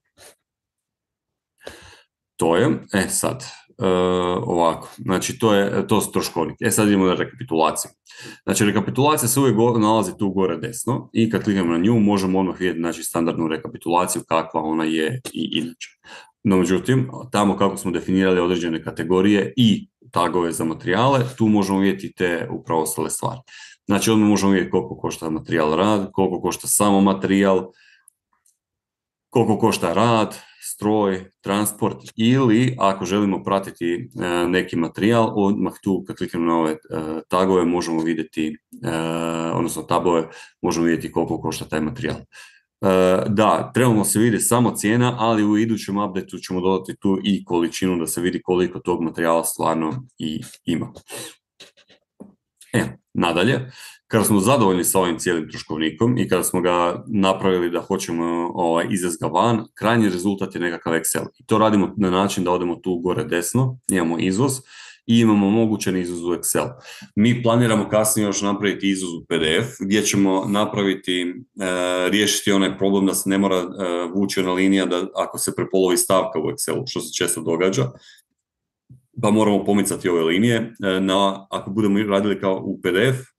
To je, e sad, ovako, znači to je to su troškovnik. E sad idemo na rekapitulaciju. Znači rekapitulacija se uvijek nalazi tu gore desno i kad kliknemo na nju možemo odmah vidjeti znači, standardnu rekapitulaciju kakva ona je i inače. No međutim, tamo kako smo definirali određene kategorije i tagove za materijale, tu možemo vidjeti te upravo ostale stvari. Znači odmah možemo vidjeti koliko košta materijal rad, koliko košta samo materijal, koliko košta rad, stroj, transport ili ako želimo pratiti e, neki materijal, odmah tu kad kliknemo na ove e, tagove možemo vidjeti, e, odnosno tabove, možemo vidjeti koliko košta taj materijal. Da, trebamo se vidjeti samo cijena, ali u idućem updateu ćemo dodati tu i količinu da se vidi koliko tog materijala stvarno i ima. E, nadalje, kada smo zadovoljni sa ovim cijelim troškovnikom i kada smo ga napravili da hoćemo ovaj, izvesti ga van, krajnji rezultat je nekakav Excel. I to radimo na način da odemo tu gore desno, imamo izvoz i imamo omogućen izvoz u Excel. Mi planiramo kasnije još napraviti izvoz u PDF gdje ćemo napraviti, e, riješiti onaj problem da se ne mora e, vući ona linija da ako se prepolovi stavka u Excelu, što se često događa, pa moramo pomicati ove linije. E, na, ako budemo radili kao u PDF,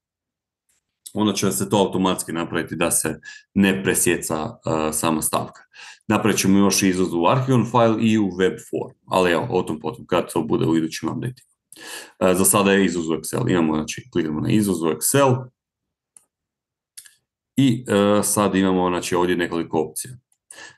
onda će se to automatski napraviti da se ne presjeca uh, sama stavka. Napravit ćemo još izvoz u Archion file i u web form, ali evo, o tom potom, kad to bude u idućim update uh, Za sada je izvoz u Excel. Imamo, znači, kliknemo na izvoz u Excel i uh, sad imamo, znači, ovdje nekoliko opcija.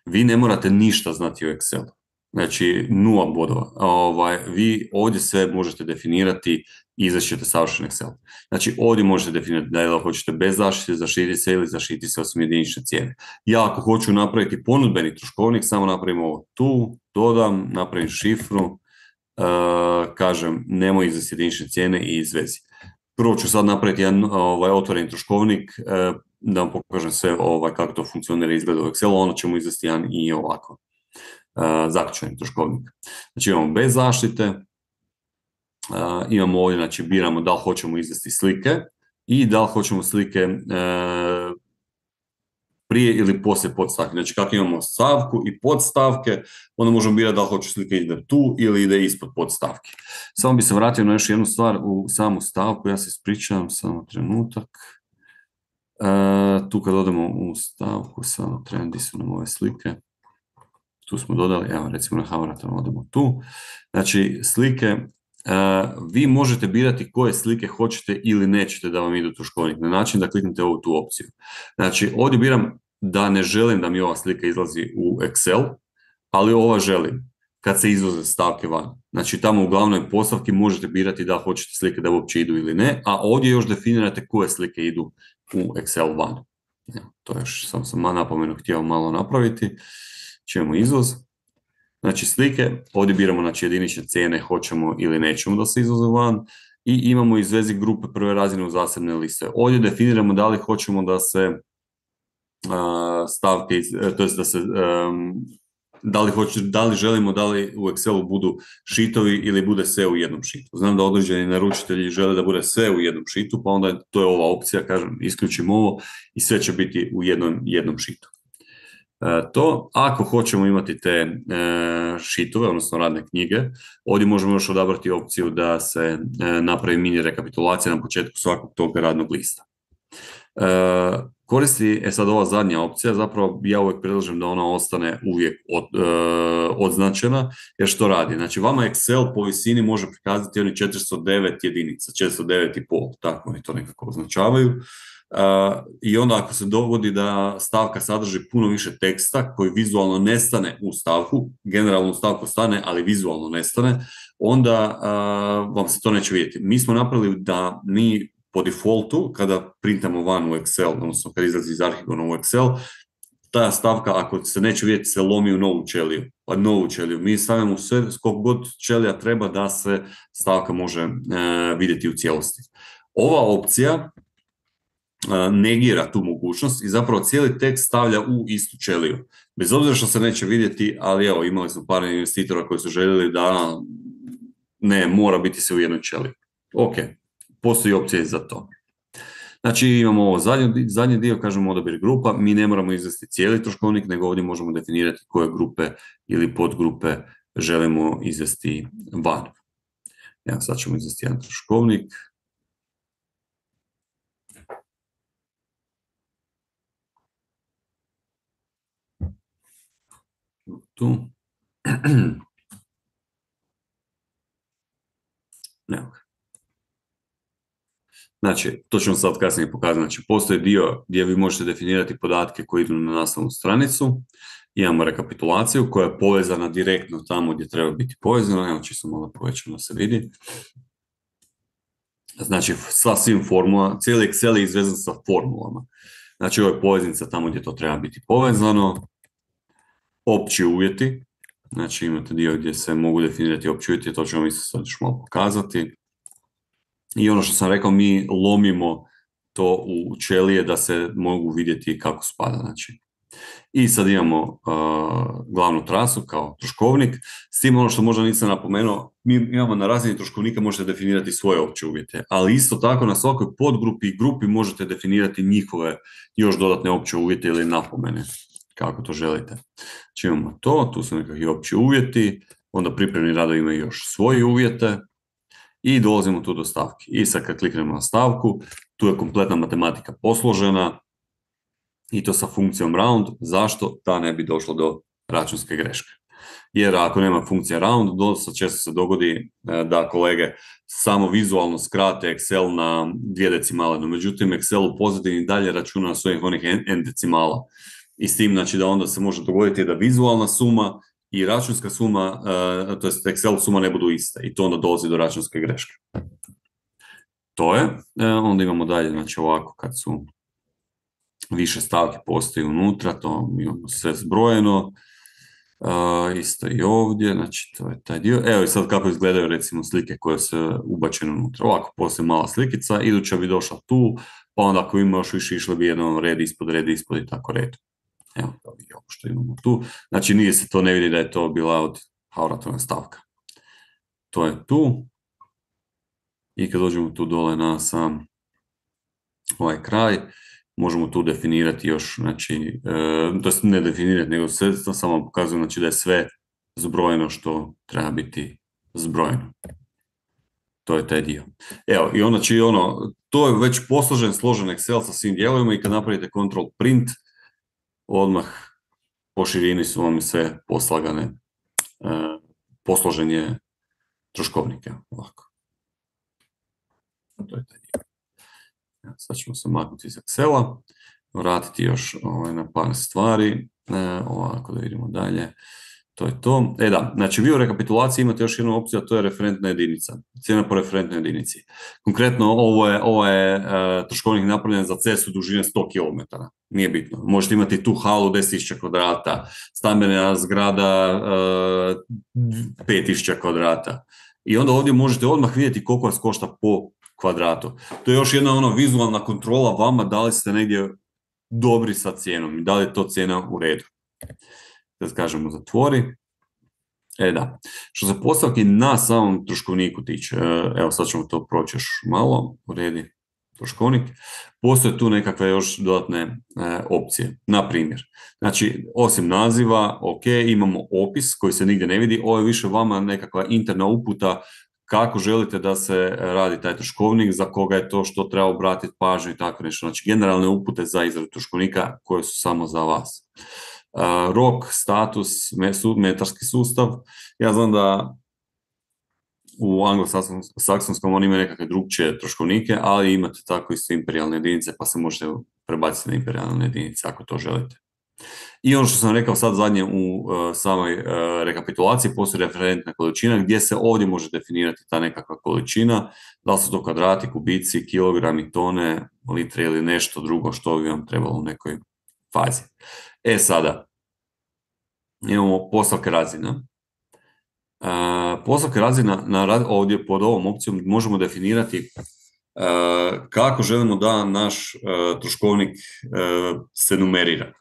Vi ne morate ništa znati o Excelu. Znači, nula bodova. Ovaj, vi ovdje sve možete definirati i ćete savršen Excel. Znači, ovdje možete definirati da li hoćete bez zaštite, zaštiti se ili zaštiti se osim jedinične cijene. Ja ako hoću napraviti ponudbeni troškovnik, samo napravim ovo tu, dodam, napravim šifru, uh, kažem nemoj izvesti jedinične cijene i izvezi. Prvo ću sad napraviti jedan ovaj, otvoreni troškovnik, uh, da vam pokažem sve ovaj, kako to funkcionira izgleda u Excelu, ono ćemo izvesti jedan i ovako. Uh, zaključeni troškovnik. Znači imamo bez zaštite, imamo ovdje, znači biramo da li hoćemo izvesti slike i da li hoćemo slike e, prije ili poslije podstavke. Znači kako imamo stavku i podstavke, onda možemo birati da li hoće slike ide tu ili ide ispod podstavke. Samo bi se vratio na još jednu stvar u samu stavku, ja se ispričavam, samo trenutak. E, tu kad odemo u stavku, samo trendi su nam ove slike. Tu smo dodali, evo recimo na Havratan odemo tu. Znači slike vi možete birati koje slike hoćete ili nećete da vam idu troškovnik na način da kliknete ovu tu opciju. Znači ovdje biram da ne želim da mi ova slika izlazi u Excel, ali ova želim kad se izvoze stavke van. Znači tamo u glavnoj postavki možete birati da hoćete slike da uopće idu ili ne, a ovdje još definirate koje slike idu u Excel van. to još sam sam napomenu htio malo napraviti. Čujemo izvoz. Znači slike, ovdje biramo znači, jedinične cijene, hoćemo ili nećemo da se izvoze van i imamo izvezi grupe prve razine u zasebne liste. Ovdje definiramo da li hoćemo da se stavke, e, to jest da se da li, hoće, da li želimo da li u Excelu budu šitovi ili bude sve u jednom šitu. Znam da određeni naručitelji žele da bude sve u jednom šitu, pa onda to je ova opcija, kažem, isključimo ovo i sve će biti u jednom, jednom šitu. E, to. Ako hoćemo imati te e, šitove, odnosno radne knjige, ovdje možemo još odabrati opciju da se e, napravi mini rekapitulacija na početku svakog tog radnog lista. Koristi, e sad ova zadnja opcija, zapravo ja uvijek predlažem da ona ostane uvijek od, odznačena, jer što radi? Znači vama Excel po visini može prikazati oni 409 jedinica, 409,5, tako oni to nekako označavaju. I onda ako se dogodi da stavka sadrži puno više teksta koji vizualno nestane u stavku, generalno u stavku stane, ali vizualno nestane, onda vam se to neće vidjeti. Mi smo napravili da mi po defaultu, kada printamo van u Excel, odnosno kad izlazi iz arhivona u Excel, ta stavka, ako se neće vidjeti, se lomi u novu čeliju. Pa novu čeliju. Mi stavimo sve, skog god čelija treba da se stavka može e, vidjeti u cijelosti. Ova opcija negira tu mogućnost i zapravo cijeli tekst stavlja u istu čeliju. Bez obzira što se neće vidjeti, ali evo, imali smo par investitora koji su željeli da ne, mora biti se u jednoj čeliji. Ok, postoji opcija za to. Znači imamo ovo zadnji, zadnji dio, kažemo odabir grupa, mi ne moramo izvesti cijeli troškovnik, nego ovdje možemo definirati koje grupe ili podgrupe želimo izvesti van. Evo sad ćemo izvesti jedan troškovnik. Tu. Znači, to ćemo sad kasnije pokazati. Znači, postoji dio gdje vi možete definirati podatke koji idu na nastavnu stranicu. Imamo rekapitulaciju koja je povezana direktno tamo gdje treba biti povezana. Evo, čisto malo povećano se vidi. Znači, sa svim formula, cijeli Excel je izvezan sa formulama. Znači, ovo je poveznica tamo gdje to treba biti povezano opći uvjeti, znači imate dio gdje se mogu definirati opći uvjeti, to ćemo isto sad još malo pokazati. I ono što sam rekao, mi lomimo to u čelije da se mogu vidjeti kako spada. Znači. I sad imamo glavnu trasu kao troškovnik. S tim ono što možda nisam napomenuo, mi imamo na razini troškovnika možete definirati svoje opće uvjete, ali isto tako na svakoj podgrupi i grupi možete definirati njihove još dodatne opće uvjete ili napomene kako to želite. Znači imamo to, tu su nekakvi opći uvjeti, onda pripremni radovi imaju još svoje uvjete i dolazimo tu do stavki. I sad kad kliknemo na stavku, tu je kompletna matematika posložena i to sa funkcijom round. Zašto? Da ne bi došlo do računske greške. Jer ako nema funkcija round, dosta često se dogodi e, da kolege samo vizualno skrate Excel na dvije decimale, no međutim Excel u pozadini dalje računa na svojih onih n decimala i s tim znači da onda se može dogoditi da vizualna suma i računska suma, e, to jest Excel suma ne budu iste i to onda dolazi do računske greške. To je, e, onda imamo dalje, znači ovako kad su više stavke postoji unutra, to imamo sve zbrojeno, Uh, isto i ovdje, znači to je taj dio. Evo i sad kako izgledaju recimo slike koje su ubačene unutra. Ovako, poslije mala slikica, iduća bi došla tu, pa onda ako ima još više išlo bi jednom red ispod, red ispod i tako red. Evo, to je ovo što imamo tu. Znači nije se to, ne vidi da je to bila od hauratovna stavka. To je tu. I kad dođemo tu dole na sam ovaj kraj, možemo tu definirati još, znači, e, to ne definirati, nego sve samo pokazujem znači, da je sve zbrojeno što treba biti zbrojeno. To je taj dio. Evo, i znači ono, to je već posložen, složen Excel sa svim dijelovima i kad napravite control print, odmah po širini su vam sve poslagane, e, posložen je troškovnik, ovako. To je taj. Sad ćemo se maknuti iz Excela, vratiti još ovaj, na par stvari, e, ovako da vidimo dalje. To je to. E da, znači vi u rekapitulaciji imate još jednu opciju, a to je referentna jedinica. Cijena po referentnoj jedinici. Konkretno, ovo je, ovo je e, troškovnik napravljen za cestu dužine 100 km. Nije bitno. Možete imati tu halu 10.000 kvadrata, stambena zgrada e, 5.000 kvadrata. I onda ovdje možete odmah vidjeti koliko vas košta po kvadratu. To je još jedna ono vizualna kontrola vama da li ste negdje dobri sa cijenom i da li je to cijena u redu. Da kažemo zatvori. E da, što se postavki na samom troškovniku tiče, e, evo sad ćemo to proći još malo, uredi troškovnik, postoje tu nekakve još dodatne e, opcije. Na primjer, znači osim naziva, ok, imamo opis koji se nigdje ne vidi, ovo je više vama nekakva interna uputa kako želite da se radi taj troškovnik, za koga je to što treba obratiti pažnju i tako nešto. Znači, generalne upute za izradu troškovnika koje su samo za vas. Rok, status, metarski sustav. Ja znam da u anglosaksonskom oni imaju nekakve drugčije troškovnike, ali imate tako i imperijalne jedinice, pa se možete prebaciti na imperijalne jedinice ako to želite. I ono što sam rekao sad zadnje u uh, samoj uh, rekapitulaciji, postoji referentna količina gdje se ovdje može definirati ta nekakva količina, da li su to kvadrati, kubici, kilogrami, tone, litre ili nešto drugo što bi vam trebalo u nekoj fazi. E sada, imamo postavke razina. Uh, postavke razina na, ovdje pod ovom opcijom možemo definirati kako želimo da naš troškovnik se numerira.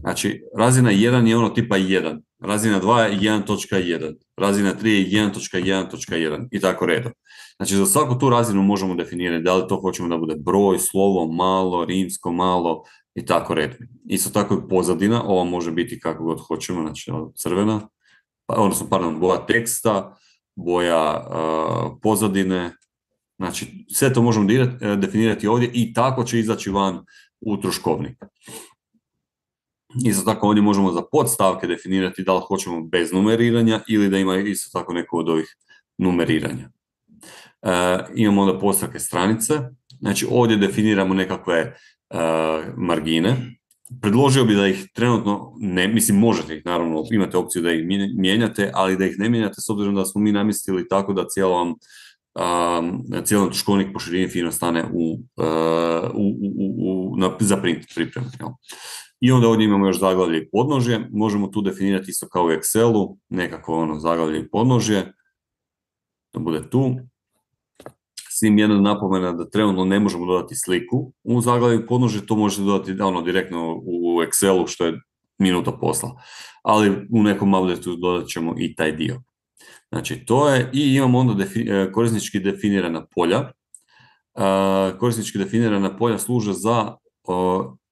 Znači, razina 1 je ono tipa 1, razina 2 je 1.1, razina 3 je 1.1.1 i tako redom. Znači, za svaku tu razinu možemo definirati da li to hoćemo da bude broj, slovo, malo, rimsko, malo i tako redom. Isto tako i pozadina, ova može biti kako god hoćemo, znači crvena, pa, odnosno, pardon, boja teksta, boja pozadine, znači sve to možemo definirati ovdje i tako će izaći van u troškovnik. Isto tako ovdje možemo za podstavke definirati da li hoćemo bez numeriranja ili da ima isto tako neko od ovih numeriranja. E, imamo onda postavke stranice, znači ovdje definiramo nekakve e, margine. Predložio bi da ih trenutno, ne, mislim možete ih naravno, imate opciju da ih mijenjate, ali da ih ne mijenjate s obzirom da smo mi namjestili tako da cijelo vam cijeli troškovnik po širini fino stane u, u, u, na, za print pripremu. I onda ovdje imamo još zaglavlje i podnožje. Možemo tu definirati isto kao u Excelu, nekako ono zaglavlje i podnožje. Da bude tu. Svim jedna napomena da trenutno ne možemo dodati sliku u zaglavlje i podnožje, to možete dodati ono, direktno u Excelu što je minuta posla. Ali u nekom updateu dodat ćemo i taj dio. Znači to je, i imamo onda e, korisnički definirana polja. E, korisnički definirana polja služe za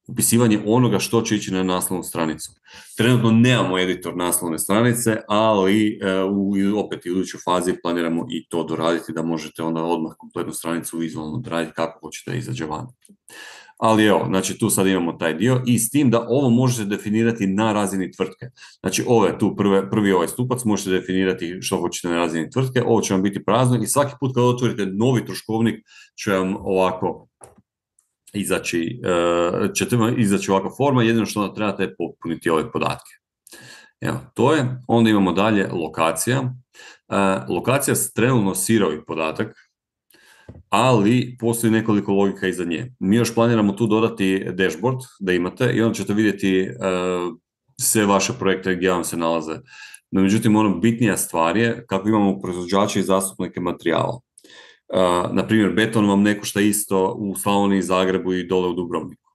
upisivanje onoga što će ići na naslovnu stranicu. Trenutno nemamo editor naslovne stranice, ali e, u, opet u idućoj fazi planiramo i to doraditi da možete onda odmah kompletnu stranicu vizualno doraditi kako hoćete da izađe van. Ali evo, znači tu sad imamo taj dio i s tim da ovo možete definirati na razini tvrtke. Znači ove tu prve, prvi ovaj stupac možete definirati što hoćete na razini tvrtke, ovo će vam biti prazno i svaki put kad otvorite novi troškovnik će vam ovako izaći, uh, ćete izaći ovakva forma, jedino što trebate je popuniti ove podatke. Evo, to je. Onda imamo dalje lokacija. Uh, lokacija trenutno sirovi podatak, ali postoji nekoliko logika iza nje. Mi još planiramo tu dodati dashboard da imate i onda ćete vidjeti uh, sve vaše projekte gdje vam se nalaze. No, međutim, ono bitnija stvar je kako imamo proizvođače i zastupnike materijala. Na primjer, beton vam ne košta isto u Slavoniji, Zagrebu i dole u Dubrovniku.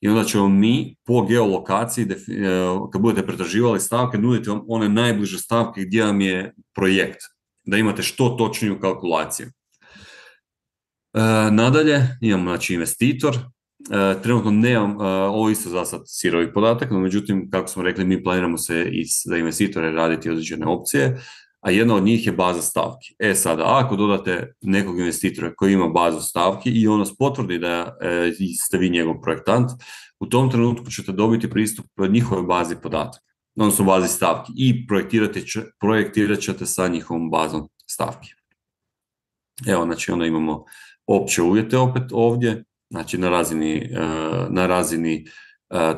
I onda ćemo mi po geolokaciji, kad budete pretraživali stavke, nuditi vam one najbliže stavke gdje vam je projekt, da imate što točniju kalkulaciju. E, nadalje, imamo znači investitor, e, trenutno nemam, e, ovo isto za sad sirovi podatak, no međutim, kako smo rekli, mi planiramo se i za investitore raditi određene opcije, a jedna od njih je baza stavki. E sada, ako dodate nekog investitora koji ima bazu stavki i on nas potvrdi da ste vi njegov projektant, u tom trenutku ćete dobiti pristup njihovoj bazi podataka, odnosno bazi stavki i projektirat ćete sa njihovom bazom stavki. Evo, znači onda imamo opće uvjete opet ovdje, znači na razini, e, na razini e,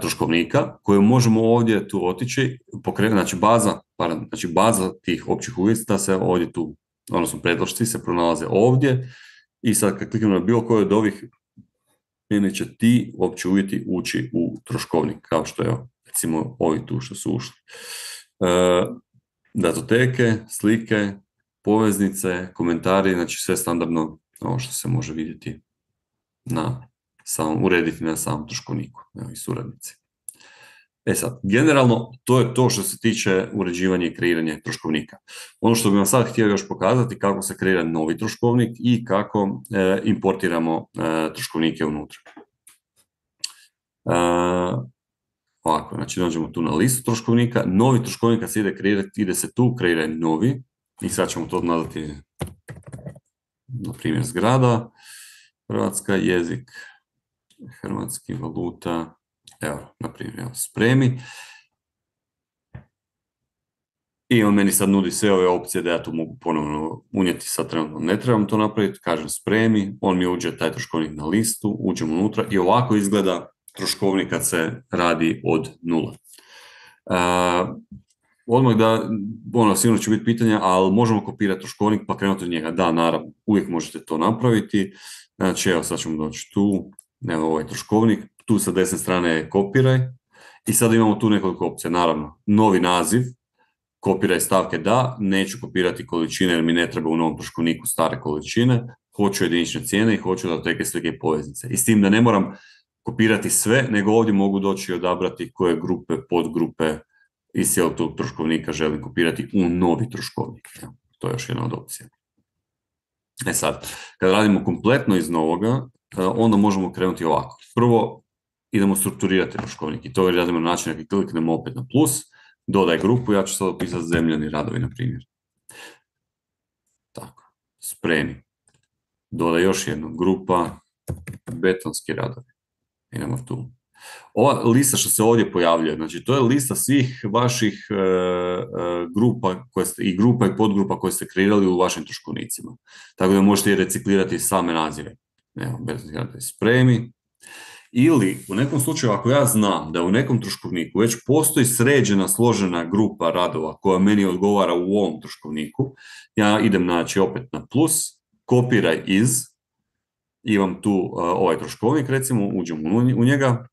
troškovnika koju možemo ovdje tu otići, pokrenuti, znači baza, pardon, znači baza tih općih uvjeta se ovdje tu, odnosno predlošci se pronalaze ovdje i sad kad kliknemo na bilo koje od ovih, meni će ti opći uvjeti ući u troškovnik, kao što je recimo ovi tu što su ušli. E, datoteke, slike, poveznice, komentari, znači sve standardno ovo što se može vidjeti na samom, urediti na samom troškovniku i suradnici. E sad, generalno to je to što se tiče uređivanja i kreiranja troškovnika. Ono što bih vam sad htio još pokazati kako se kreira novi troškovnik i kako e, importiramo e, troškovnike unutra. E, ovako, znači dođemo tu na listu troškovnika, novi troškovnik kad se ide kreirati, ide se tu, kreira novi i sad ćemo to nadati na primjer zgrada, hrvatska jezik, hrvatski valuta, evo, na primjer, spremi. I on meni sad nudi sve ove opcije da ja tu mogu ponovno unijeti, sad trenutno ne trebam to napraviti, kažem spremi, on mi uđe taj troškovnik na listu, uđem unutra i ovako izgleda troškovnik kad se radi od nula. Uh, odmah da, ono, sigurno će biti pitanja, ali možemo kopirati troškovnik pa krenuti od njega. Da, naravno, uvijek možete to napraviti. Znači, evo, sad ćemo doći tu, evo ovaj troškovnik, tu sa desne strane je kopiraj i sad imamo tu nekoliko opcija. Naravno, novi naziv, kopiraj stavke da, neću kopirati količine jer mi ne treba u novom troškovniku stare količine, hoću jedinične cijene i hoću da teke slike i poveznice. I s tim da ne moram kopirati sve, nego ovdje mogu doći i odabrati koje grupe, podgrupe, iz cijelog tog troškovnika želim kopirati u novi troškovnik. To je još jedna od opcija. E sad, kad radimo kompletno iz novoga, onda možemo krenuti ovako. Prvo, idemo strukturirati troškovnik i to radimo na način da kliknemo opet na plus, dodaj grupu, ja ću sad opisati zemljani radovi, na primjer. Tako, spremi. Dodaj još jednu grupa, betonski radovi. Idemo tu. Ova lista što se ovdje pojavljuje, znači to je lista svih vaših e, e, grupa koje ste, i grupa i podgrupa koje ste kreirali u vašim troškovnicima. Tako da možete i reciklirati same nazive. Evo, bez spremi. Ili u nekom slučaju ako ja znam da u nekom troškovniku već postoji sređena, složena grupa radova koja meni odgovara u ovom troškovniku, ja idem znači opet na plus, kopiraj iz, imam tu uh, ovaj troškovnik recimo, uđem u njega,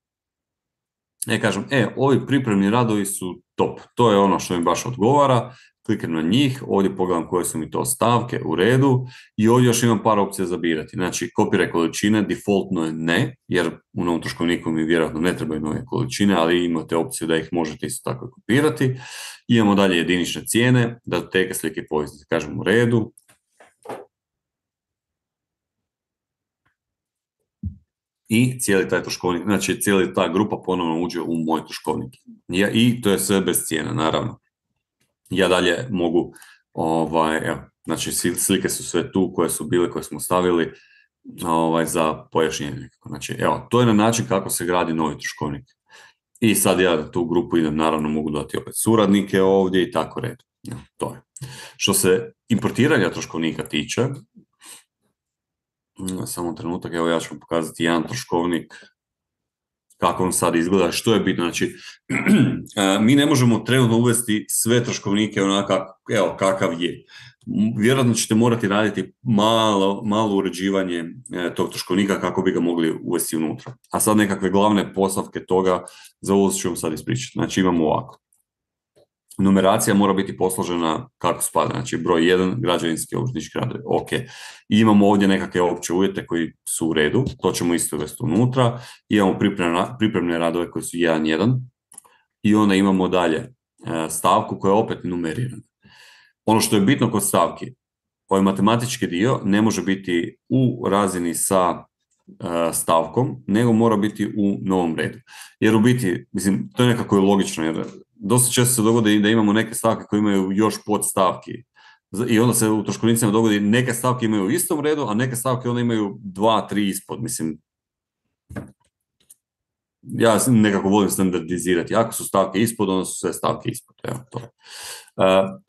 ja kažem, e, ovi pripremni radovi su top, to je ono što mi baš odgovara, kliknem na njih, ovdje pogledam koje su mi to stavke, u redu, i ovdje još imam par opcija za birati. Znači, kopiraj količine, defaultno je ne, jer u novom troškovniku mi vjerojatno ne trebaju nove količine, ali imate opciju da ih možete isto tako kopirati. Imamo dalje jedinične cijene, da teke slike poveznice, kažem u redu, i cijeli taj troškovnik, znači cijeli ta grupa ponovno uđe u moj troškovnik. I to je sve bez cijena, naravno. Ja dalje mogu, ovaj, evo, znači slike su sve tu koje su bile, koje smo stavili ovaj, za pojašnjenje. Znači, evo, to je na način kako se gradi novi troškovnik. I sad ja tu grupu idem, naravno mogu dati opet suradnike ovdje i tako red. to je. Što se importiranja troškovnika tiče, samo trenutak, evo ja ću vam pokazati jedan troškovnik kako on sad izgleda, što je bitno. Znači, mi ne možemo trenutno uvesti sve troškovnike onaka, evo, kakav je. Vjerojatno ćete morati raditi malo, malo uređivanje e, tog troškovnika kako bi ga mogli uvesti unutra. A sad nekakve glavne postavke toga za ovo ću vam sad ispričati. Znači imamo ovako numeracija mora biti posložena kako spada, znači broj 1, građevinski obrtnički radovi, ok. I imamo ovdje nekakve opće uvjete koji su u redu, to ćemo isto uvesti unutra, imamo pripremne, radove koji su 1.1 i onda imamo dalje e, stavku koja je opet numerirana. Ono što je bitno kod stavki, ovaj matematički dio ne može biti u razini sa e, stavkom, nego mora biti u novom redu. Jer u biti, mislim, to je nekako logično, jer dosta često se dogodi da imamo neke stavke koje imaju još podstavki. I onda se u troškovnicama dogodi neke stavke imaju u istom redu, a neke stavke onda imaju dva, tri ispod. Mislim, ja nekako volim standardizirati. Ako su stavke ispod, onda su sve stavke ispod. Evo, to. Uh,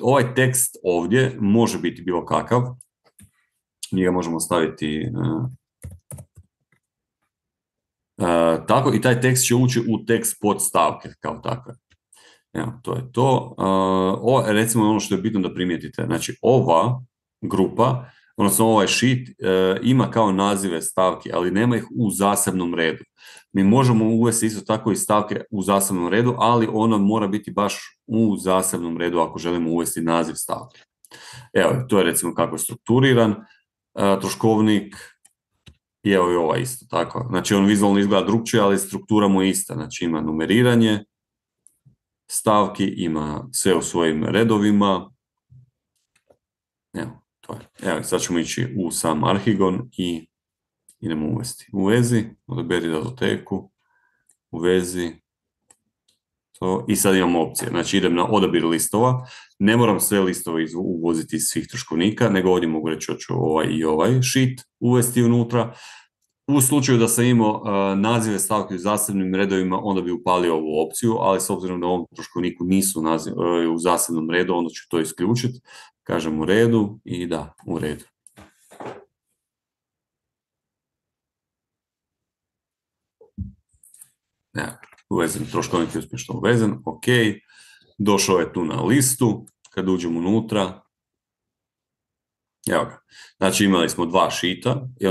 ovaj tekst ovdje može biti bilo kakav. Mi ga možemo staviti uh, tako i taj tekst će ući u tekst podstavke kao takve. Evo, to je to. O, recimo ono što je bitno da primijetite, znači ova grupa, odnosno ovaj sheet e, ima kao nazive stavki, ali nema ih u zasebnom redu. Mi možemo uvesti isto tako i stavke u zasebnom redu, ali ona mora biti baš u zasebnom redu ako želimo uvesti naziv stavke. Evo, to je recimo kako je strukturiran e, troškovnik, i evo i ova isto tako. Znači on vizualno izgleda drugčije, ali struktura mu je ista. Znači ima numeriranje, stavki, ima sve u svojim redovima. Evo, to je. Evo, sad ćemo ići u sam Arhigon i idemo uvesti. U vezi, odaberi datoteku, u vezi, to, i sad imamo opcije. Znači idem na odabir listova, ne moram sve listove uvoziti iz svih troškovnika, nego ovdje mogu reći hoću ovaj i ovaj sheet uvesti unutra. U slučaju da sam imao uh, nazive stavke u zasebnim redovima, onda bi upalio ovu opciju, ali s obzirom da u ovom troškovniku nisu uh, u zasebnom redu, onda ću to isključiti. Kažem u redu i da, u redu. Ja, uvezen, troškovnik je uspješno uvezen, ok. Došao je tu na listu, kad uđem unutra, Evo ga. Znači imali smo dva šita i,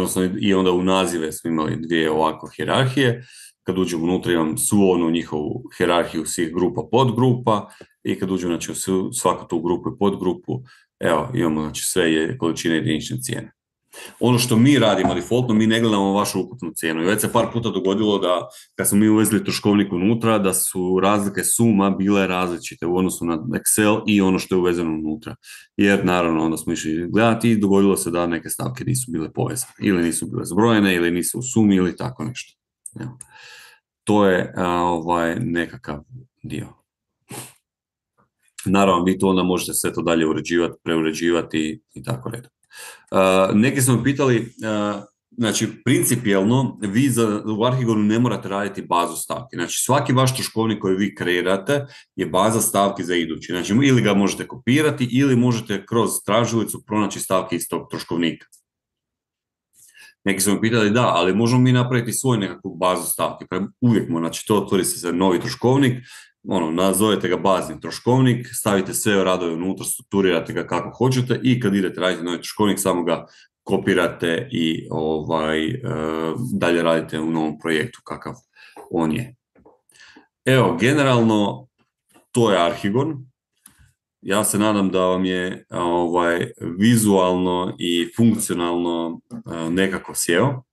i onda u nazive smo imali dvije ovako hjerarhije. Kad uđemo unutra imam svu onu njihovu hjerarhiju svih grupa podgrupa i kad uđemo znači, u svaku tu grupu i podgrupu, evo imamo znači, sve je količine jedinične cijene. Ono što mi radimo defaultno, mi ne gledamo vašu ukupnu cijenu. I već se par puta dogodilo da kad smo mi uvezli troškovnik unutra, da su razlike suma bile različite u odnosu na Excel i ono što je uvezeno unutra. Jer naravno onda smo išli gledati i dogodilo se da neke stavke nisu bile povezane. Ili nisu bile zbrojene, ili nisu u sumi, ili tako nešto. To je ovaj, nekakav dio. Naravno, vi to onda možete sve to dalje uređivati, preuređivati i tako redom. Neki smo pitali, znači principijelno vi za, u Arhigonu ne morate raditi bazu stavki. Znači svaki vaš troškovnik koji vi kreirate je baza stavki za idući. Znači ili ga možete kopirati ili možete kroz tražilicu pronaći stavke iz tog troškovnika. Neki su mi pitali da, ali možemo mi napraviti svoj nekakvu bazu stavki. Uvijek mo, znači to otvori se novi troškovnik, ono, nazovete ga bazni troškovnik, stavite sve radove unutra, strukturirate ga kako hoćete i kad idete raditi novi troškovnik, samo ga kopirate i ovaj, e, dalje radite u novom projektu kakav on je. Evo, generalno, to je Arhigon. Ja se nadam da vam je ovaj, vizualno i funkcionalno e, nekako sjeo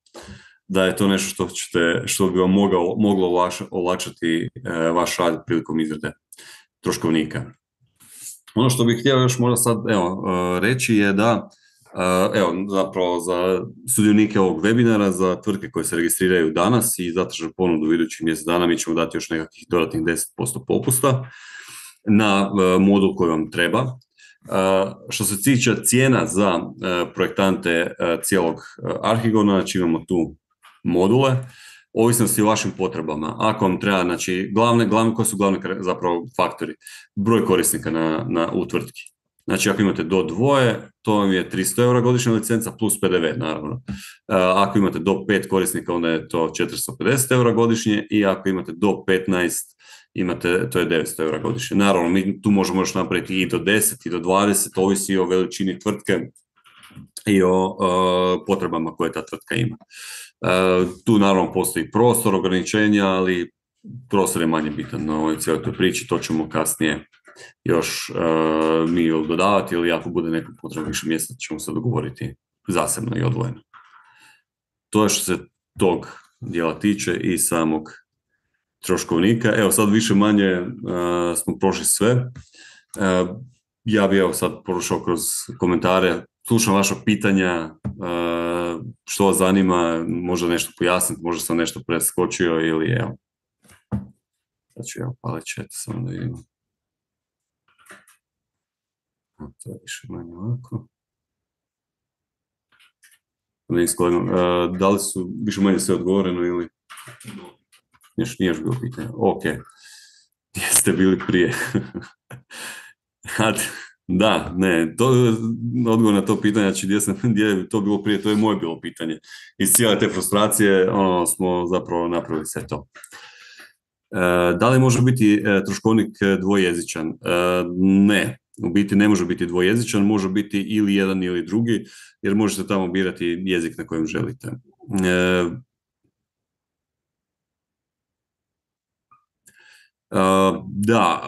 da je to nešto što, ćete, što bi vam mogao, moglo olakšati e, vaš rad prilikom izrade troškovnika. Ono što bih htio još možda sad evo, e, reći je da e, evo, zapravo za sudionike ovog webinara, za tvrtke koje se registriraju danas i zatraže ponudu u idućih mjesec dana, mi ćemo dati još nekakvih dodatnih 10% popusta na modul koji vam treba. Što se tiče cijena za projektante cijelog Arhigona, znači imamo tu module, ovisnosti o vašim potrebama. Ako vam treba, znači, glavne, glavne, koji su glavni zapravo faktori? Broj korisnika na, na, u tvrtki. Znači, ako imate do dvoje, to vam je 300 eura godišnja licenca plus PDV, naravno. ako imate do 5 korisnika, onda je to 450 eura godišnje i ako imate do 15, imate, to je 900 eura godišnje. Naravno, mi tu možemo još napraviti i do 10 i do 20, ovisi o veličini tvrtke i o potrebama koje ta tvrtka ima. Tu naravno postoji prostor, ograničenja, ali prostor je manje bitan na ovoj cijeloj toj priči, to ćemo kasnije još uh, mi dodavati ili ako bude neko potrebno više mjesta ćemo se dogovoriti zasebno i odvojeno. To je što se tog dijela tiče i samog troškovnika. Evo sad više manje uh, smo prošli sve. Ja bih evo sad prošao kroz komentare, slušam vaša pitanja, što vas zanima, možda nešto pojasniti, možda sam nešto preskočio ili evo. Sad ću ja upaliti chat, samo da vidimo. To je više manje ovako. Da li su više manje sve odgovoreno ili... Još nije još bilo pitanje. Ok. Gdje ste bili prije? da, ne, to, odgovor na to pitanje, znači gdje, sam, gdje je to bilo prije, to je moje bilo pitanje. Iz cijele te frustracije ono, smo zapravo napravili sve to. E, da li može biti e, troškovnik dvojezičan? E, ne, u biti ne može biti dvojezičan, može biti ili jedan ili drugi, jer možete tamo birati jezik na kojem želite. E, da,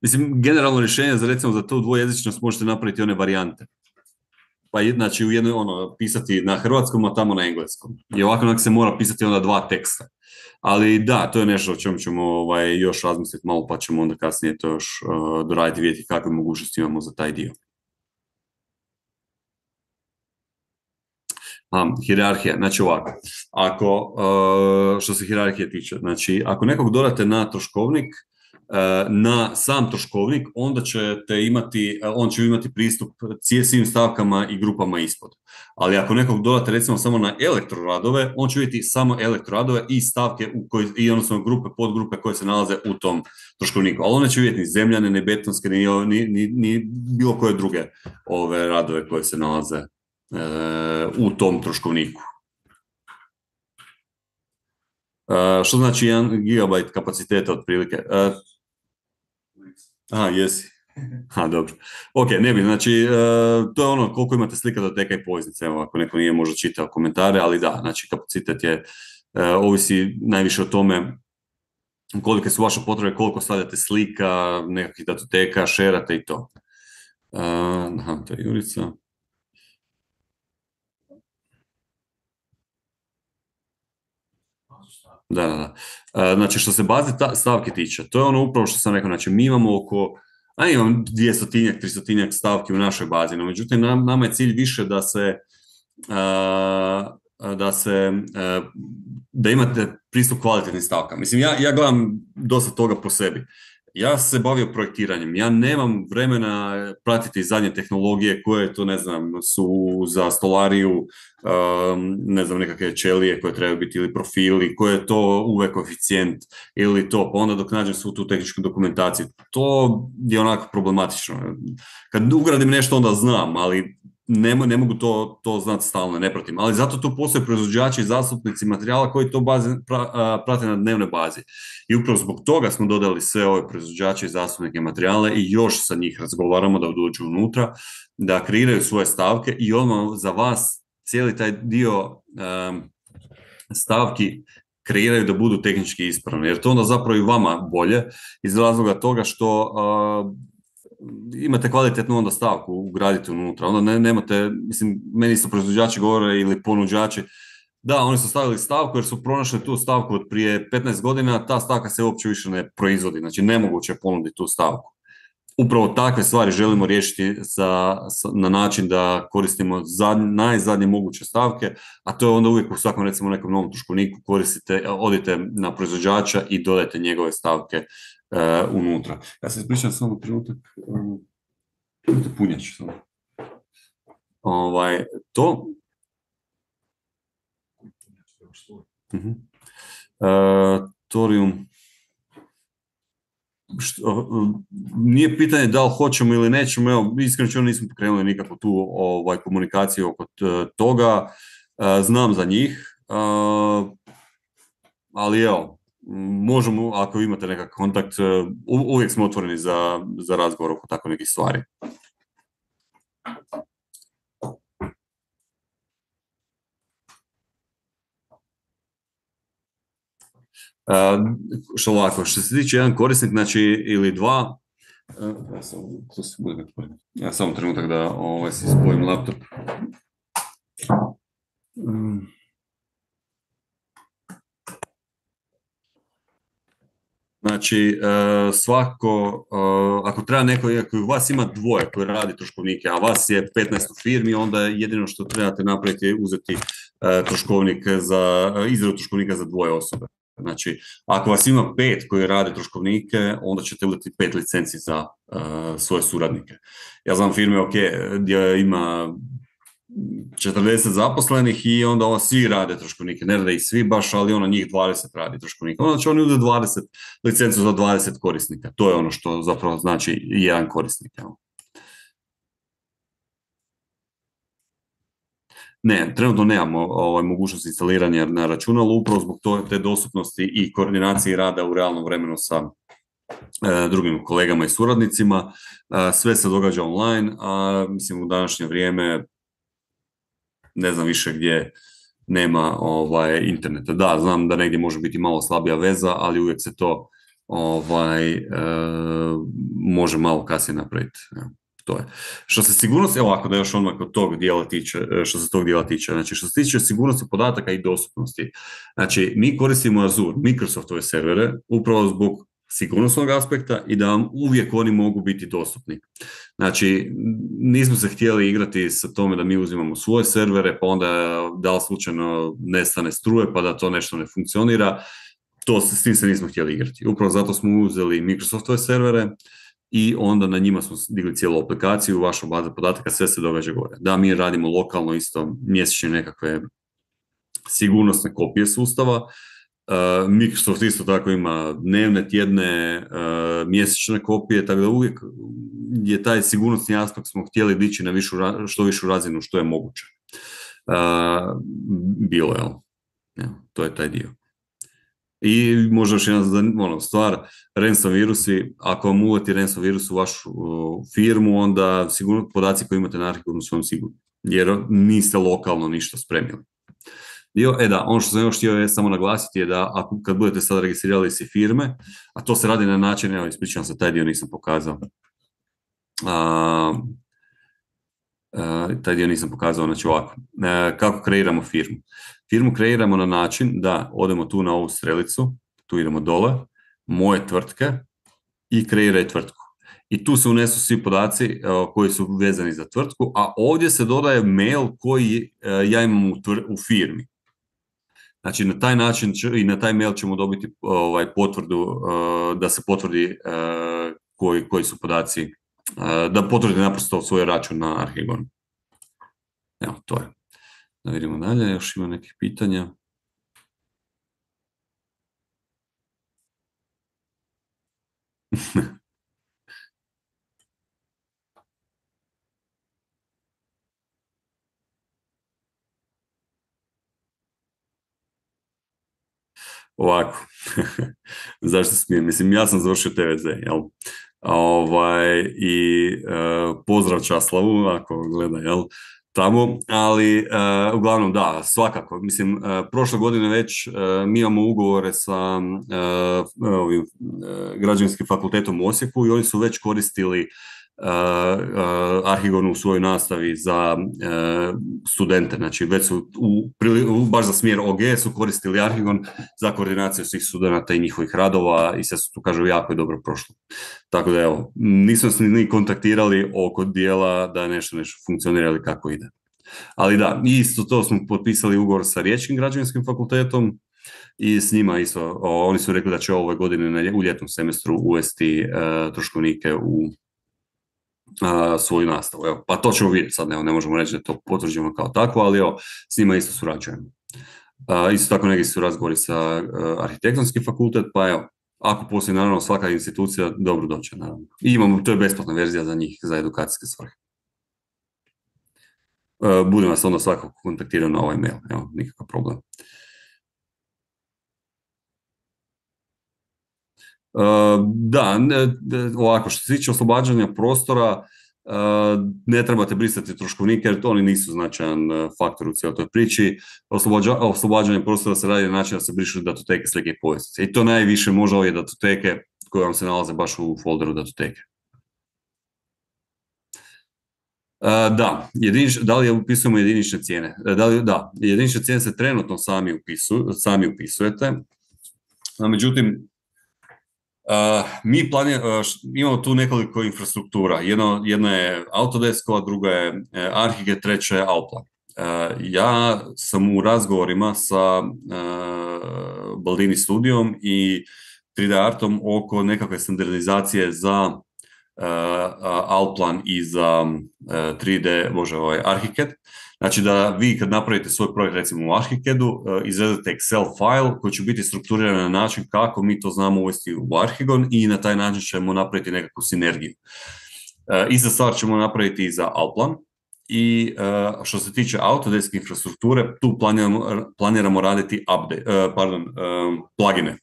mislim, generalno rješenje za recimo za tu dvojezičnost možete napraviti one varijante. Pa znači u jednoj ono, pisati na hrvatskom, a tamo na engleskom. I ovako se mora pisati onda dva teksta. Ali da, to je nešto o čemu ćemo ovaj, još razmisliti malo, pa ćemo onda kasnije to još uh, doraditi vidjeti kakve mogućnosti imamo za taj dio. A, hirarhija, znači ovako, ako, uh, što se hirarhije tiče, znači ako nekog dodate na troškovnik, na sam troškovnik, onda ćete imati, e, on će imati pristup svim stavkama i grupama ispod. Ali ako nekog dodate recimo samo na elektroradove, on će vidjeti samo elektroradove i stavke u koj, i odnosno grupe, podgrupe koje se nalaze u tom troškovniku. Ali one će vidjeti ni zemljane, ni betonske, ni, ni, ni, bilo koje druge ove radove koje se nalaze e, u tom troškovniku. što znači 1 GB kapaciteta otprilike? Aha, jesi. Ha, dobro. Ok, ne bi, znači, e, to je ono koliko imate slika do teka i poveznice, evo, ako neko nije možda čitao komentare, ali da, znači, kapacitet je, e, ovisi najviše o tome kolike su vaše potrebe, koliko stavljate slika, nekakvih datoteka, šerate i to. E, aha, to je Jurica. Da, da. E, znači, što se baze stavke tiče, to je ono upravo što sam rekao, znači, mi imamo oko, a imam 200-tinjak, 300 stavki u našoj bazi, no međutim, nama je cilj više da se, da se, da imate pristup kvalitetnim stavkama. Mislim, ja, ja gledam dosta toga po sebi ja se bavio projektiranjem, ja nemam vremena pratiti zadnje tehnologije koje to, ne znam, su za stolariju, um, ne znam, nekakve čelije koje trebaju biti ili profili, koje je to uvek koeficijent ili to, pa onda dok nađem svu tu tehničku dokumentaciju. To je onako problematično. Kad ugradim nešto onda znam, ali ne, ne mogu to, to znati stalno, ne pratim. Ali zato tu postoje proizvođači i zastupnici materijala koji to baze, prate na dnevnoj bazi. I upravo zbog toga smo dodali sve ove proizvođače i zastupnike materijale i još sa njih razgovaramo da dođu unutra, da kreiraju svoje stavke i odmah za vas cijeli taj dio stavki kreiraju da budu tehnički ispravni, jer to onda zapravo i vama bolje iz razloga toga što imate kvalitetnu onda stavku ugraditi unutra, onda ne, nemate, mislim, meni su proizvođači govore ili ponuđači, da, oni su stavili stavku jer su pronašli tu stavku od prije 15 godina, ta stavka se uopće više ne proizvodi, znači nemoguće ponuditi tu stavku. Upravo takve stvari želimo riješiti sa, na način da koristimo najzadnje moguće stavke, a to je onda uvijek u svakom recimo nekom novom tuškovniku koristite, odite na proizvođača i dodajte njegove stavke uh, unutra. Ja se ispričam samo trenutak, um, punjač samo. Ovaj, to... Uh-huh. Uh, torium. Što, nije pitanje da li hoćemo ili nećemo, evo, iskreno nismo pokrenuli nikakvu tu ovaj, komunikaciju oko toga. znam za njih, ali evo, možemo, ako imate nekakav kontakt, uvijek smo otvoreni za, za razgovor oko tako nekih stvari. što ovako, što se tiče jedan korisnik, znači ili dva, ja sam, to se bude ja samo trenutak da ovaj, si spojim laptop. Znači, svako, ako treba neko, ako vas ima dvoje koji radi troškovnike, a vas je 15 u firmi, onda jedino što trebate napraviti je uzeti troškovnik za, izradu troškovnika za dvoje osobe. Znači, ako vas ima pet koji rade troškovnike, onda ćete uzeti pet licenci za svoje suradnike. Ja znam firme, ok, gdje ima 40 zaposlenih i onda ono, svi rade troškovnike, ne rade i svi baš, ali ono njih 20 radi troškovnika. Onda će oni uzeti 20 licencu za 20 korisnika. To je ono što zapravo znači jedan korisnik. Ne, trenutno nemamo ovaj, mogućnost instaliranja na računalu upravo zbog te dostupnosti i koordinacije rada u realnom vremenu sa e, drugim kolegama i suradnicima. E, sve se događa online, a mislim u današnje vrijeme ne znam više gdje nema ovaj, interneta. Da, znam da negdje može biti malo slabija veza, ali uvijek se to ovaj, e, može malo kasnije napraviti to je. Što se sigurnosti, evo ako da još odmah kod tog dijela tiče, e, što se tog dijela tiče, znači što se tiče sigurnosti podataka i dostupnosti, znači mi koristimo Azure, Microsoftove servere, upravo zbog sigurnosnog aspekta i da vam uvijek oni mogu biti dostupni. Znači, nismo se htjeli igrati sa tome da mi uzimamo svoje servere, pa onda da li slučajno nestane struje, pa da to nešto ne funkcionira. To, s tim se nismo htjeli igrati. Upravo zato smo uzeli Microsoftove servere, i onda na njima smo digli cijelu aplikaciju, vaša baza podataka, sve se događa gore. Da, mi radimo lokalno isto mjesečne nekakve sigurnosne kopije sustava, uh, Microsoft isto tako ima dnevne, tjedne, uh, mjesečne kopije, tako da uvijek je taj sigurnosni aspekt smo htjeli dići na višu, što višu razinu što je moguće. Uh, bilo je, ja, to je taj dio. I možda još jedna ono, stvar, ransom virusi, ako vam uvati ransom virus u vašu firmu, onda sigurno podaci koje imate na arhivu su vam sigurni, jer niste lokalno ništa spremili. Dio, e da, ono što sam još htio je samo naglasiti je da ako, kad budete sad registrirali si firme, a to se radi na način, evo ispričavam se, taj dio nisam pokazao. A, taj dio nisam pokazao, znači ovako, e, kako kreiramo firmu. Firmu kreiramo na način da odemo tu na ovu strelicu, tu idemo dole, moje tvrtke i kreiraj tvrtku. I tu se unesu svi podaci e, koji su vezani za tvrtku, a ovdje se dodaje mail koji e, ja imam u firmi. Znači na taj način i na taj mail ćemo dobiti ovaj potvrdu da se potvrdi koji, koji su podaci da potvrdite naprosto svoj račun na Arhigon. Evo, to je. Da vidimo dalje, još ima nekih pitanja. Ovako, zašto smijem? Mislim, ja sam završio TVZ, jel? Ovaj, I uh, pozdrav Časlavu, ako gleda, jel? Tamo, ali uh, uglavnom da, svakako. Mislim, uh, prošle godine već uh, mi imamo ugovore sa ovim, građevinskim fakultetom u Osijeku i oni su već koristili Arhigon u svojoj nastavi za studente, znači već su u, baš za smjer OG su koristili Arhigon za koordinaciju svih studenata i njihovih radova i sve su tu kažu jako je dobro prošlo. Tako da evo, nismo se ni kontaktirali oko dijela da nešto nešto funkcionira ili kako ide. Ali da, isto to smo potpisali ugovor sa Riječkim građevinskim fakultetom i s njima isto, oni su rekli da će ove godine u ljetnom semestru uvesti troškovnike u svoju nastavu. Evo, pa to ćemo vidjeti sad, ne, ne možemo reći da to potvrđujemo kao tako, ali evo, s njima isto surađujemo. isto tako neki su razgovori sa arhitektonskim fakultet, pa evo, ako postoji naravno svaka institucija, dobro doće naravno. I imamo, to je besplatna verzija za njih, za edukacijske svrhe. budem vas onda svakako kontaktirao na ovaj mail, evo, nikakav problem. Da, ovako, što se tiče oslobađanja prostora, ne trebate brisati troškovnike jer oni nisu značajan faktor u cijeloj toj priči. oslobađanje prostora se radi na način da se brišu datoteke, slike i povijestice. I to najviše može ove datoteke koje vam se nalaze baš u folderu datoteke. Da, da li upisujemo jedinične cijene? Da, li, da, jedinične cijene se trenutno sami, upisuju, sami upisujete, međutim, mi planiramo, imamo tu nekoliko infrastruktura. Jedno, jedna je Autodesk, a druga je e, Arhige, treća je Alplan. Ja sam u razgovorima sa Baldini studijom i 3D Artom oko nekakve standardizacije za Alplan i za 3D, bože, ovaj, Archicad. Znači da vi kad napravite svoj projekt recimo u Archicadu, e, izvedete Excel file koji će biti strukturiran na način kako mi to znamo uvesti u Archigon i na taj način ćemo napraviti nekakvu sinergiju. E, Iza stvar ćemo napraviti i za Alplan. I e, što se tiče Autodesk infrastrukture, tu planiramo, planiramo raditi update, pardon, plugine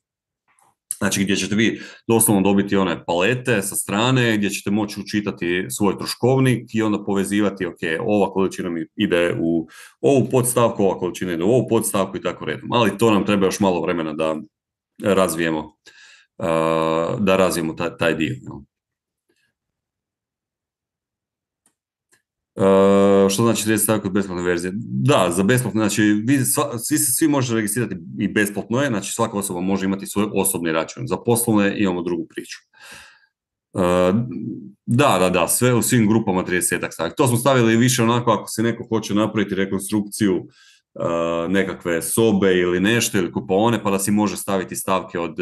Znači gdje ćete vi doslovno dobiti one palete sa strane gdje ćete moći učitati svoj troškovnik i onda povezivati, ok, ova količina mi ide u ovu podstavku, ova količina ide u ovu podstavku i tako redom. Ali to nam treba još malo vremena da razvijemo, da razvijemo taj, taj dio. Uh, što znači 30 stavka od besplatne verzije? Da, za besplatno, znači vi, svi, svi možete registrirati i besplatno je, znači svaka osoba može imati svoj osobni račun. Za poslovne imamo drugu priču. Uh, da, da, da, sve u svim grupama 30 stavki. To smo stavili više onako ako se neko hoće napraviti rekonstrukciju uh, nekakve sobe ili nešto ili kupone pa da si može staviti stavke od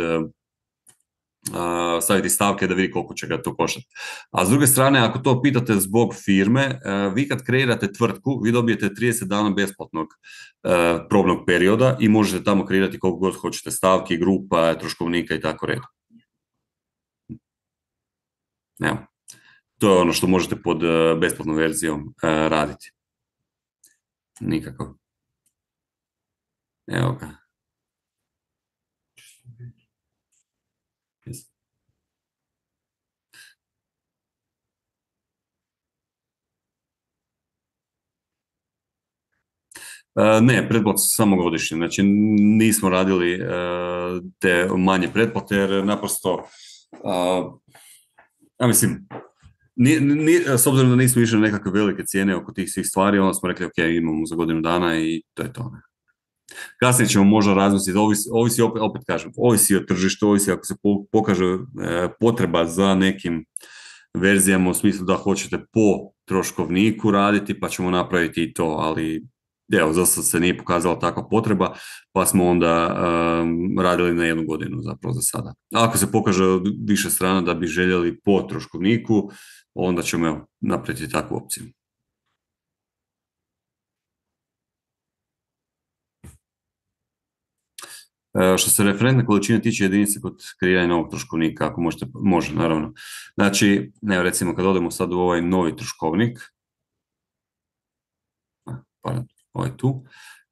staviti stavke da vidi koliko će ga to koštati. A s druge strane, ako to pitate zbog firme, vi kad kreirate tvrtku, vi dobijete 30 dana besplatnog probnog perioda i možete tamo kreirati koliko god hoćete stavki, grupa, troškovnika i tako redom. Evo. To je ono što možete pod besplatnom verzijom raditi. Nikako. Evo ga. E, ne, pretplate su samo godišnje, znači nismo radili e, te manje pretplate jer naprosto, ja mislim, s obzirom da nismo išli na nekakve velike cijene oko tih svih stvari, onda smo rekli ok, imamo za godinu dana i to je to. Kasnije ćemo možda razmisliti, ovisi, ovisi opet, opet kažem, ovisi o tržištu, ovisi ako se pokaže e, potreba za nekim verzijama u smislu da hoćete po troškovniku raditi, pa ćemo napraviti i to, ali evo, za se nije pokazala takva potreba, pa smo onda radili na jednu godinu zapravo za sada. Ako se pokaže od više strana da bi željeli po troškovniku, onda ćemo evo, napraviti takvu opciju. E, što se referentne količine tiče jedinice kod kreiranja novog troškovnika, ako možete, može naravno. Znači, ne, recimo kad odemo sad u ovaj novi troškovnik, pardon, ovaj tu,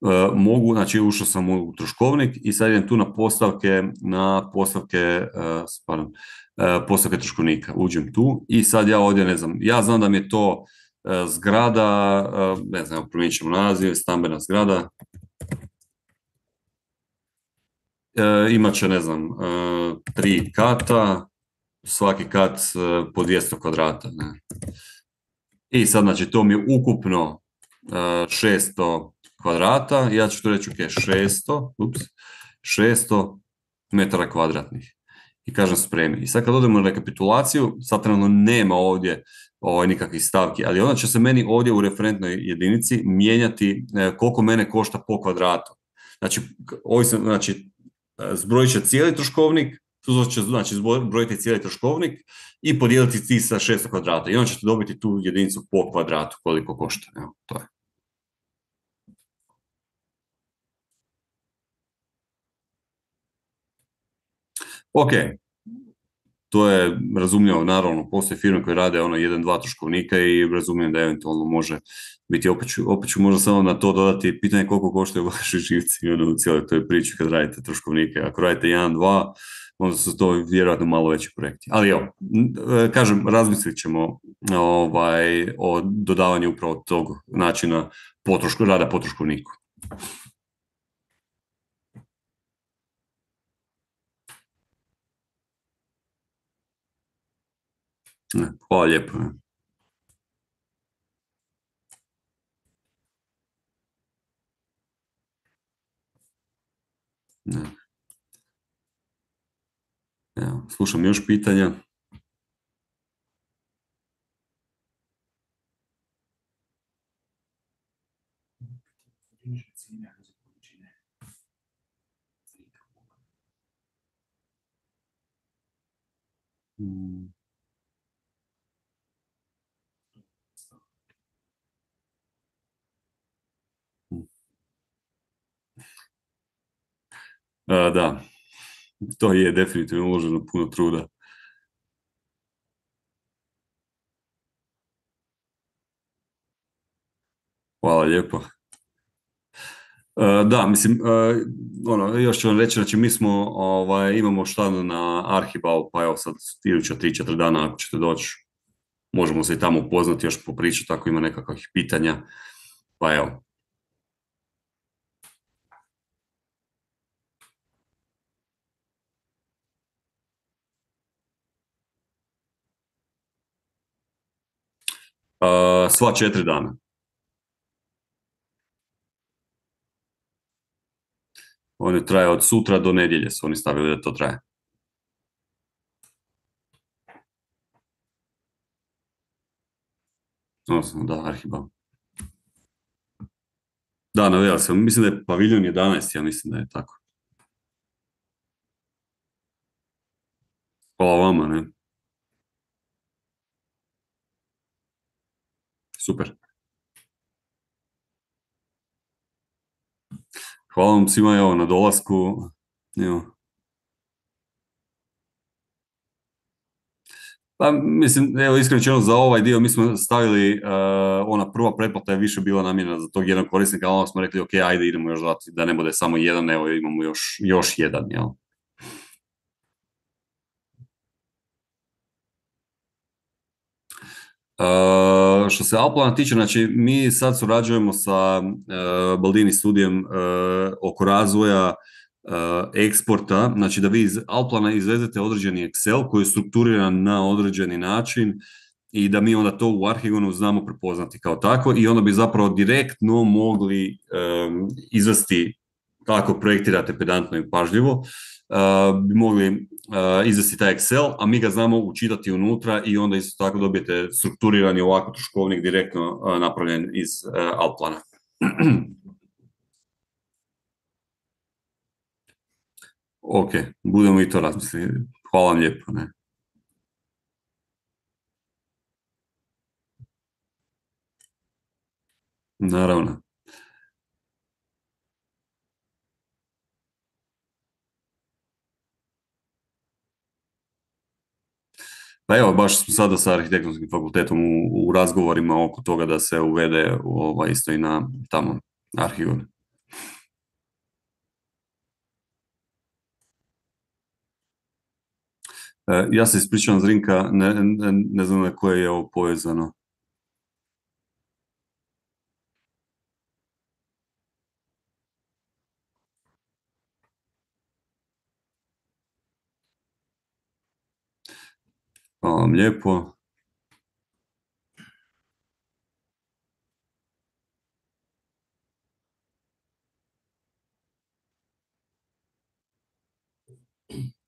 e, mogu, znači ušao sam u troškovnik i sad idem tu na postavke, na postavke, e, pardon, postavke troškovnika, uđem tu i sad ja ovdje ne znam, ja znam da mi je to zgrada, ne znam, promijenit ćemo naziv, stambena zgrada, E, imat će, ne znam, e, tri kata, svaki kat e, po 200 kvadrata. Ne. I sad, znači, to mi je ukupno 600 kvadrata, ja ću to reći, ok, 600, ups, 600 metara kvadratnih. I kažem spremi. I sad kad odemo na rekapitulaciju, sad trenutno nema ovdje ovaj, nikakvih stavki, ali onda će se meni ovdje u referentnoj jedinici mijenjati koliko mene košta po kvadratu. Znači, znači zbrojit će cijeli troškovnik, tu će znači zbrojiti cijeli troškovnik i podijeliti ti sa 600 kvadrata i onda ćete dobiti tu jedinicu po kvadratu koliko košta. Evo, to je. Ok. to je razumljivo, naravno, postoje firme koje rade ono jedan, dva troškovnika i razumijem da eventualno može biti, opet ću, opet ću možda samo na to dodati pitanje koliko koštaju vaši živci ono, u cijeloj toj priči kad radite troškovnike. Ako radite jedan, dva, onda su to vjerojatno malo veći projekti. Ali evo, kažem, razmislit ćemo ovaj, o dodavanju upravo tog načina potrošku, rada potroškovniku. Hvala lijepo. Evo, slušam još pitanja. Hmm. da, to je definitivno uloženo puno truda. Hvala lijepo. Da, mislim, ono, još ću vam reći, znači mi smo, ovaj, imamo štand na Arhibal, pa evo sad iduća 3-4 dana ako ćete doći, možemo se i tamo upoznati, još popričati ako ima nekakvih pitanja, pa evo, sva četiri dana. Oni traje od sutra do nedjelje, su oni stavili da to traje. Da, Arhibal. Da, navijal sam. Mislim da je paviljon 11, ja mislim da je tako. Hvala vama, ne? Super. Hvala vam svima na dolasku. Evo. Pa, mislim, evo iskreno za ovaj dio mi smo stavili, uh, ona prva pretplata je više bila namjena za tog jednog korisnika, ali smo rekli, ok, ajde idemo još dati, da ne bude samo jedan, evo imamo još, još jedan, jel? Što se Alplana tiče, znači mi sad surađujemo sa uh, Baldini studijem uh, oko razvoja eksporta, znači da vi iz Alplana izvezete određeni Excel koji je strukturiran na određeni način i da mi onda to u Arhigonu znamo prepoznati kao tako i onda bi zapravo direktno mogli um, izvesti kako projektirate pedantno i pažljivo, bi mogli izvesti taj Excel, a mi ga znamo učitati unutra i onda isto tako dobijete strukturirani ovako troškovnik direktno napravljen iz Alplana. ok, budemo i to razmisliti. Hvala vam lijepo. Ne? Naravno. Pa evo, baš smo sada sa arhitektonskim fakultetom u, u razgovorima oko toga da se uvede ovaj, isto i na tamo arhivu. E, ja se ispričavam Zrinka, ne, ne, ne znam na koje je ovo povezano. Hvala vam lijepo.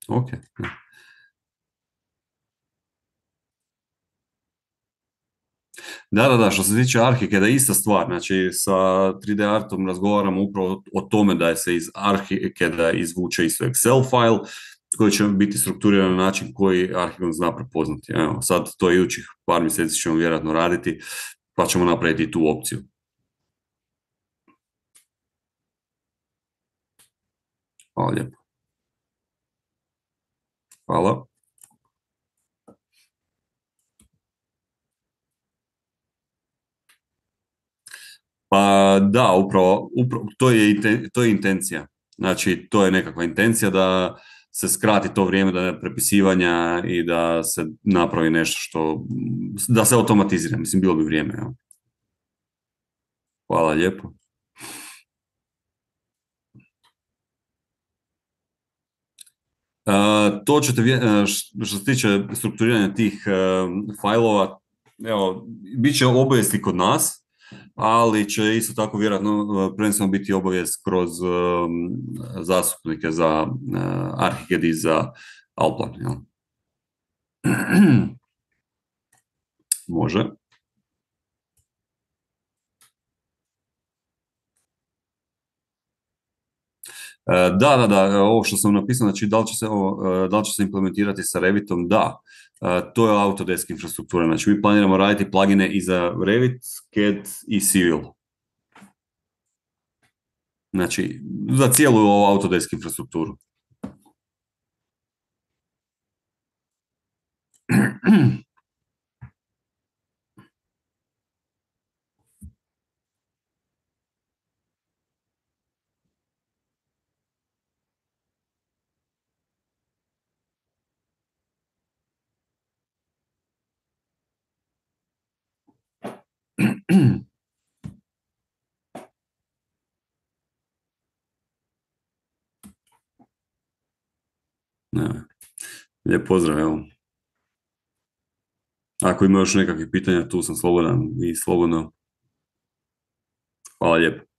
Ok. Da, da, da, što se tiče Arhike, da je ista stvar, znači sa 3D artom razgovaramo upravo o tome da se iz Arhike da izvuče isto Excel file, koji će biti strukturiran na način koji Arhigon zna prepoznati. Evo, sad to idućih par mjeseci ćemo vjerojatno raditi, pa ćemo napraviti tu opciju. Hvala lijepo. Hvala. Pa da, upravo, to, je, to je intencija. Znači, to je nekakva intencija da se skrati to vrijeme da prepisivanja i da se napravi nešto što, da se automatizira, mislim, bilo bi vrijeme. Ja. Hvala lijepo. Uh, to ćete, uh, što se tiče strukturiranja tih uh, fajlova, evo, bit će obavijesti kod nas, ali će isto tako vjerojatno prvenstveno biti obavijest kroz zastupnike za Arhiged i za Alplan. Jel? Može. E, da, da, da, ovo što sam napisao, znači da li će se, ovo, e, da se implementirati sa Revitom, da, e, to je Autodesk infrastruktura, znači mi planiramo raditi plugine i za Revit, CAD i Civil. Znači, za cijelu ovu Autodesk infrastrukturu. Ne. Lijep pozdrav, evo. Ako ima još nekakvih pitanja, tu sam slobodan i slobodno. Hvala lijepo.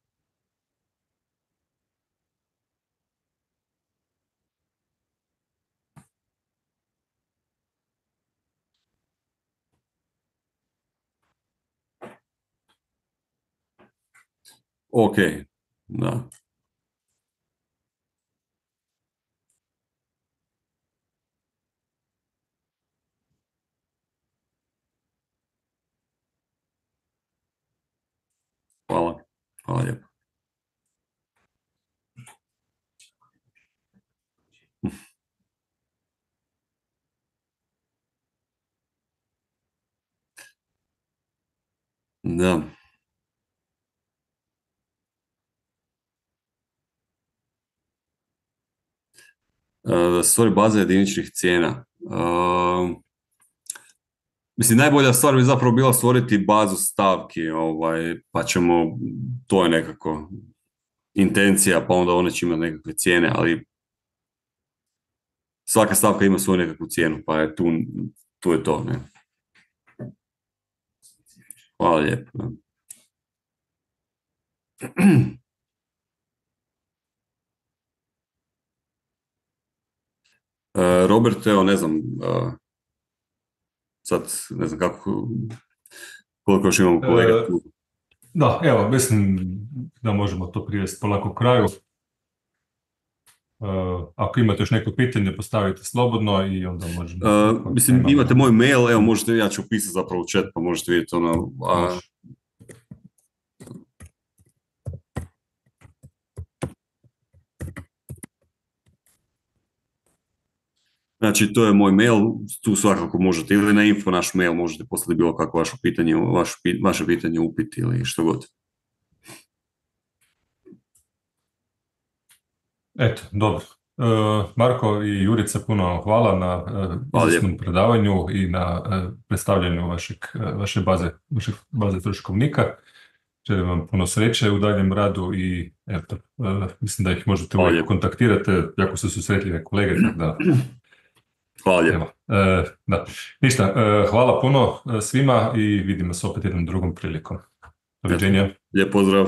Ok, da. Hvala. Hvala lijepo. Da. Stvari baza jediničnih cijena. Uh, Mislim, najbolja stvar bi zapravo bila stvoriti bazu stavki, ovaj, pa ćemo, to je nekako intencija, pa onda one će imati nekakve cijene, ali svaka stavka ima svoju nekakvu cijenu, pa je tu, tu je to. Ne? Hvala lijepo. Robert, evo, ne znam, e, sad ne znam kako, koliko još imamo kolega e, tu. Da, evo, mislim da možemo to privesti polako kraju. Uh, ako imate još neko pitanje, postavite slobodno i onda možemo... Uh, mislim, imate moj mail, evo možete, ja ću upisati zapravo u chat, pa možete vidjeti ono... A, Znači, to je moj mail, tu svakako možete ili na info naš mail možete poslati bilo kako vaše pitanje, vaše, vaše pitanje upit ili što god. Eto, dobro. E, Marko i Jurica, puno hvala na uh, predavanju i na uh, predstavljanju vašeg, vaše baze, vaše baze troškovnika. Želim vam puno sreće u daljem radu i eto, mislim da ih možete uvijek kontaktirati, jako su susretljive kolege, tako da Hvala lijepo. E, da. Ništa, e, hvala puno e, svima i vidimo se opet jednom drugom prilikom. Doviđenja. Lijep pozdrav.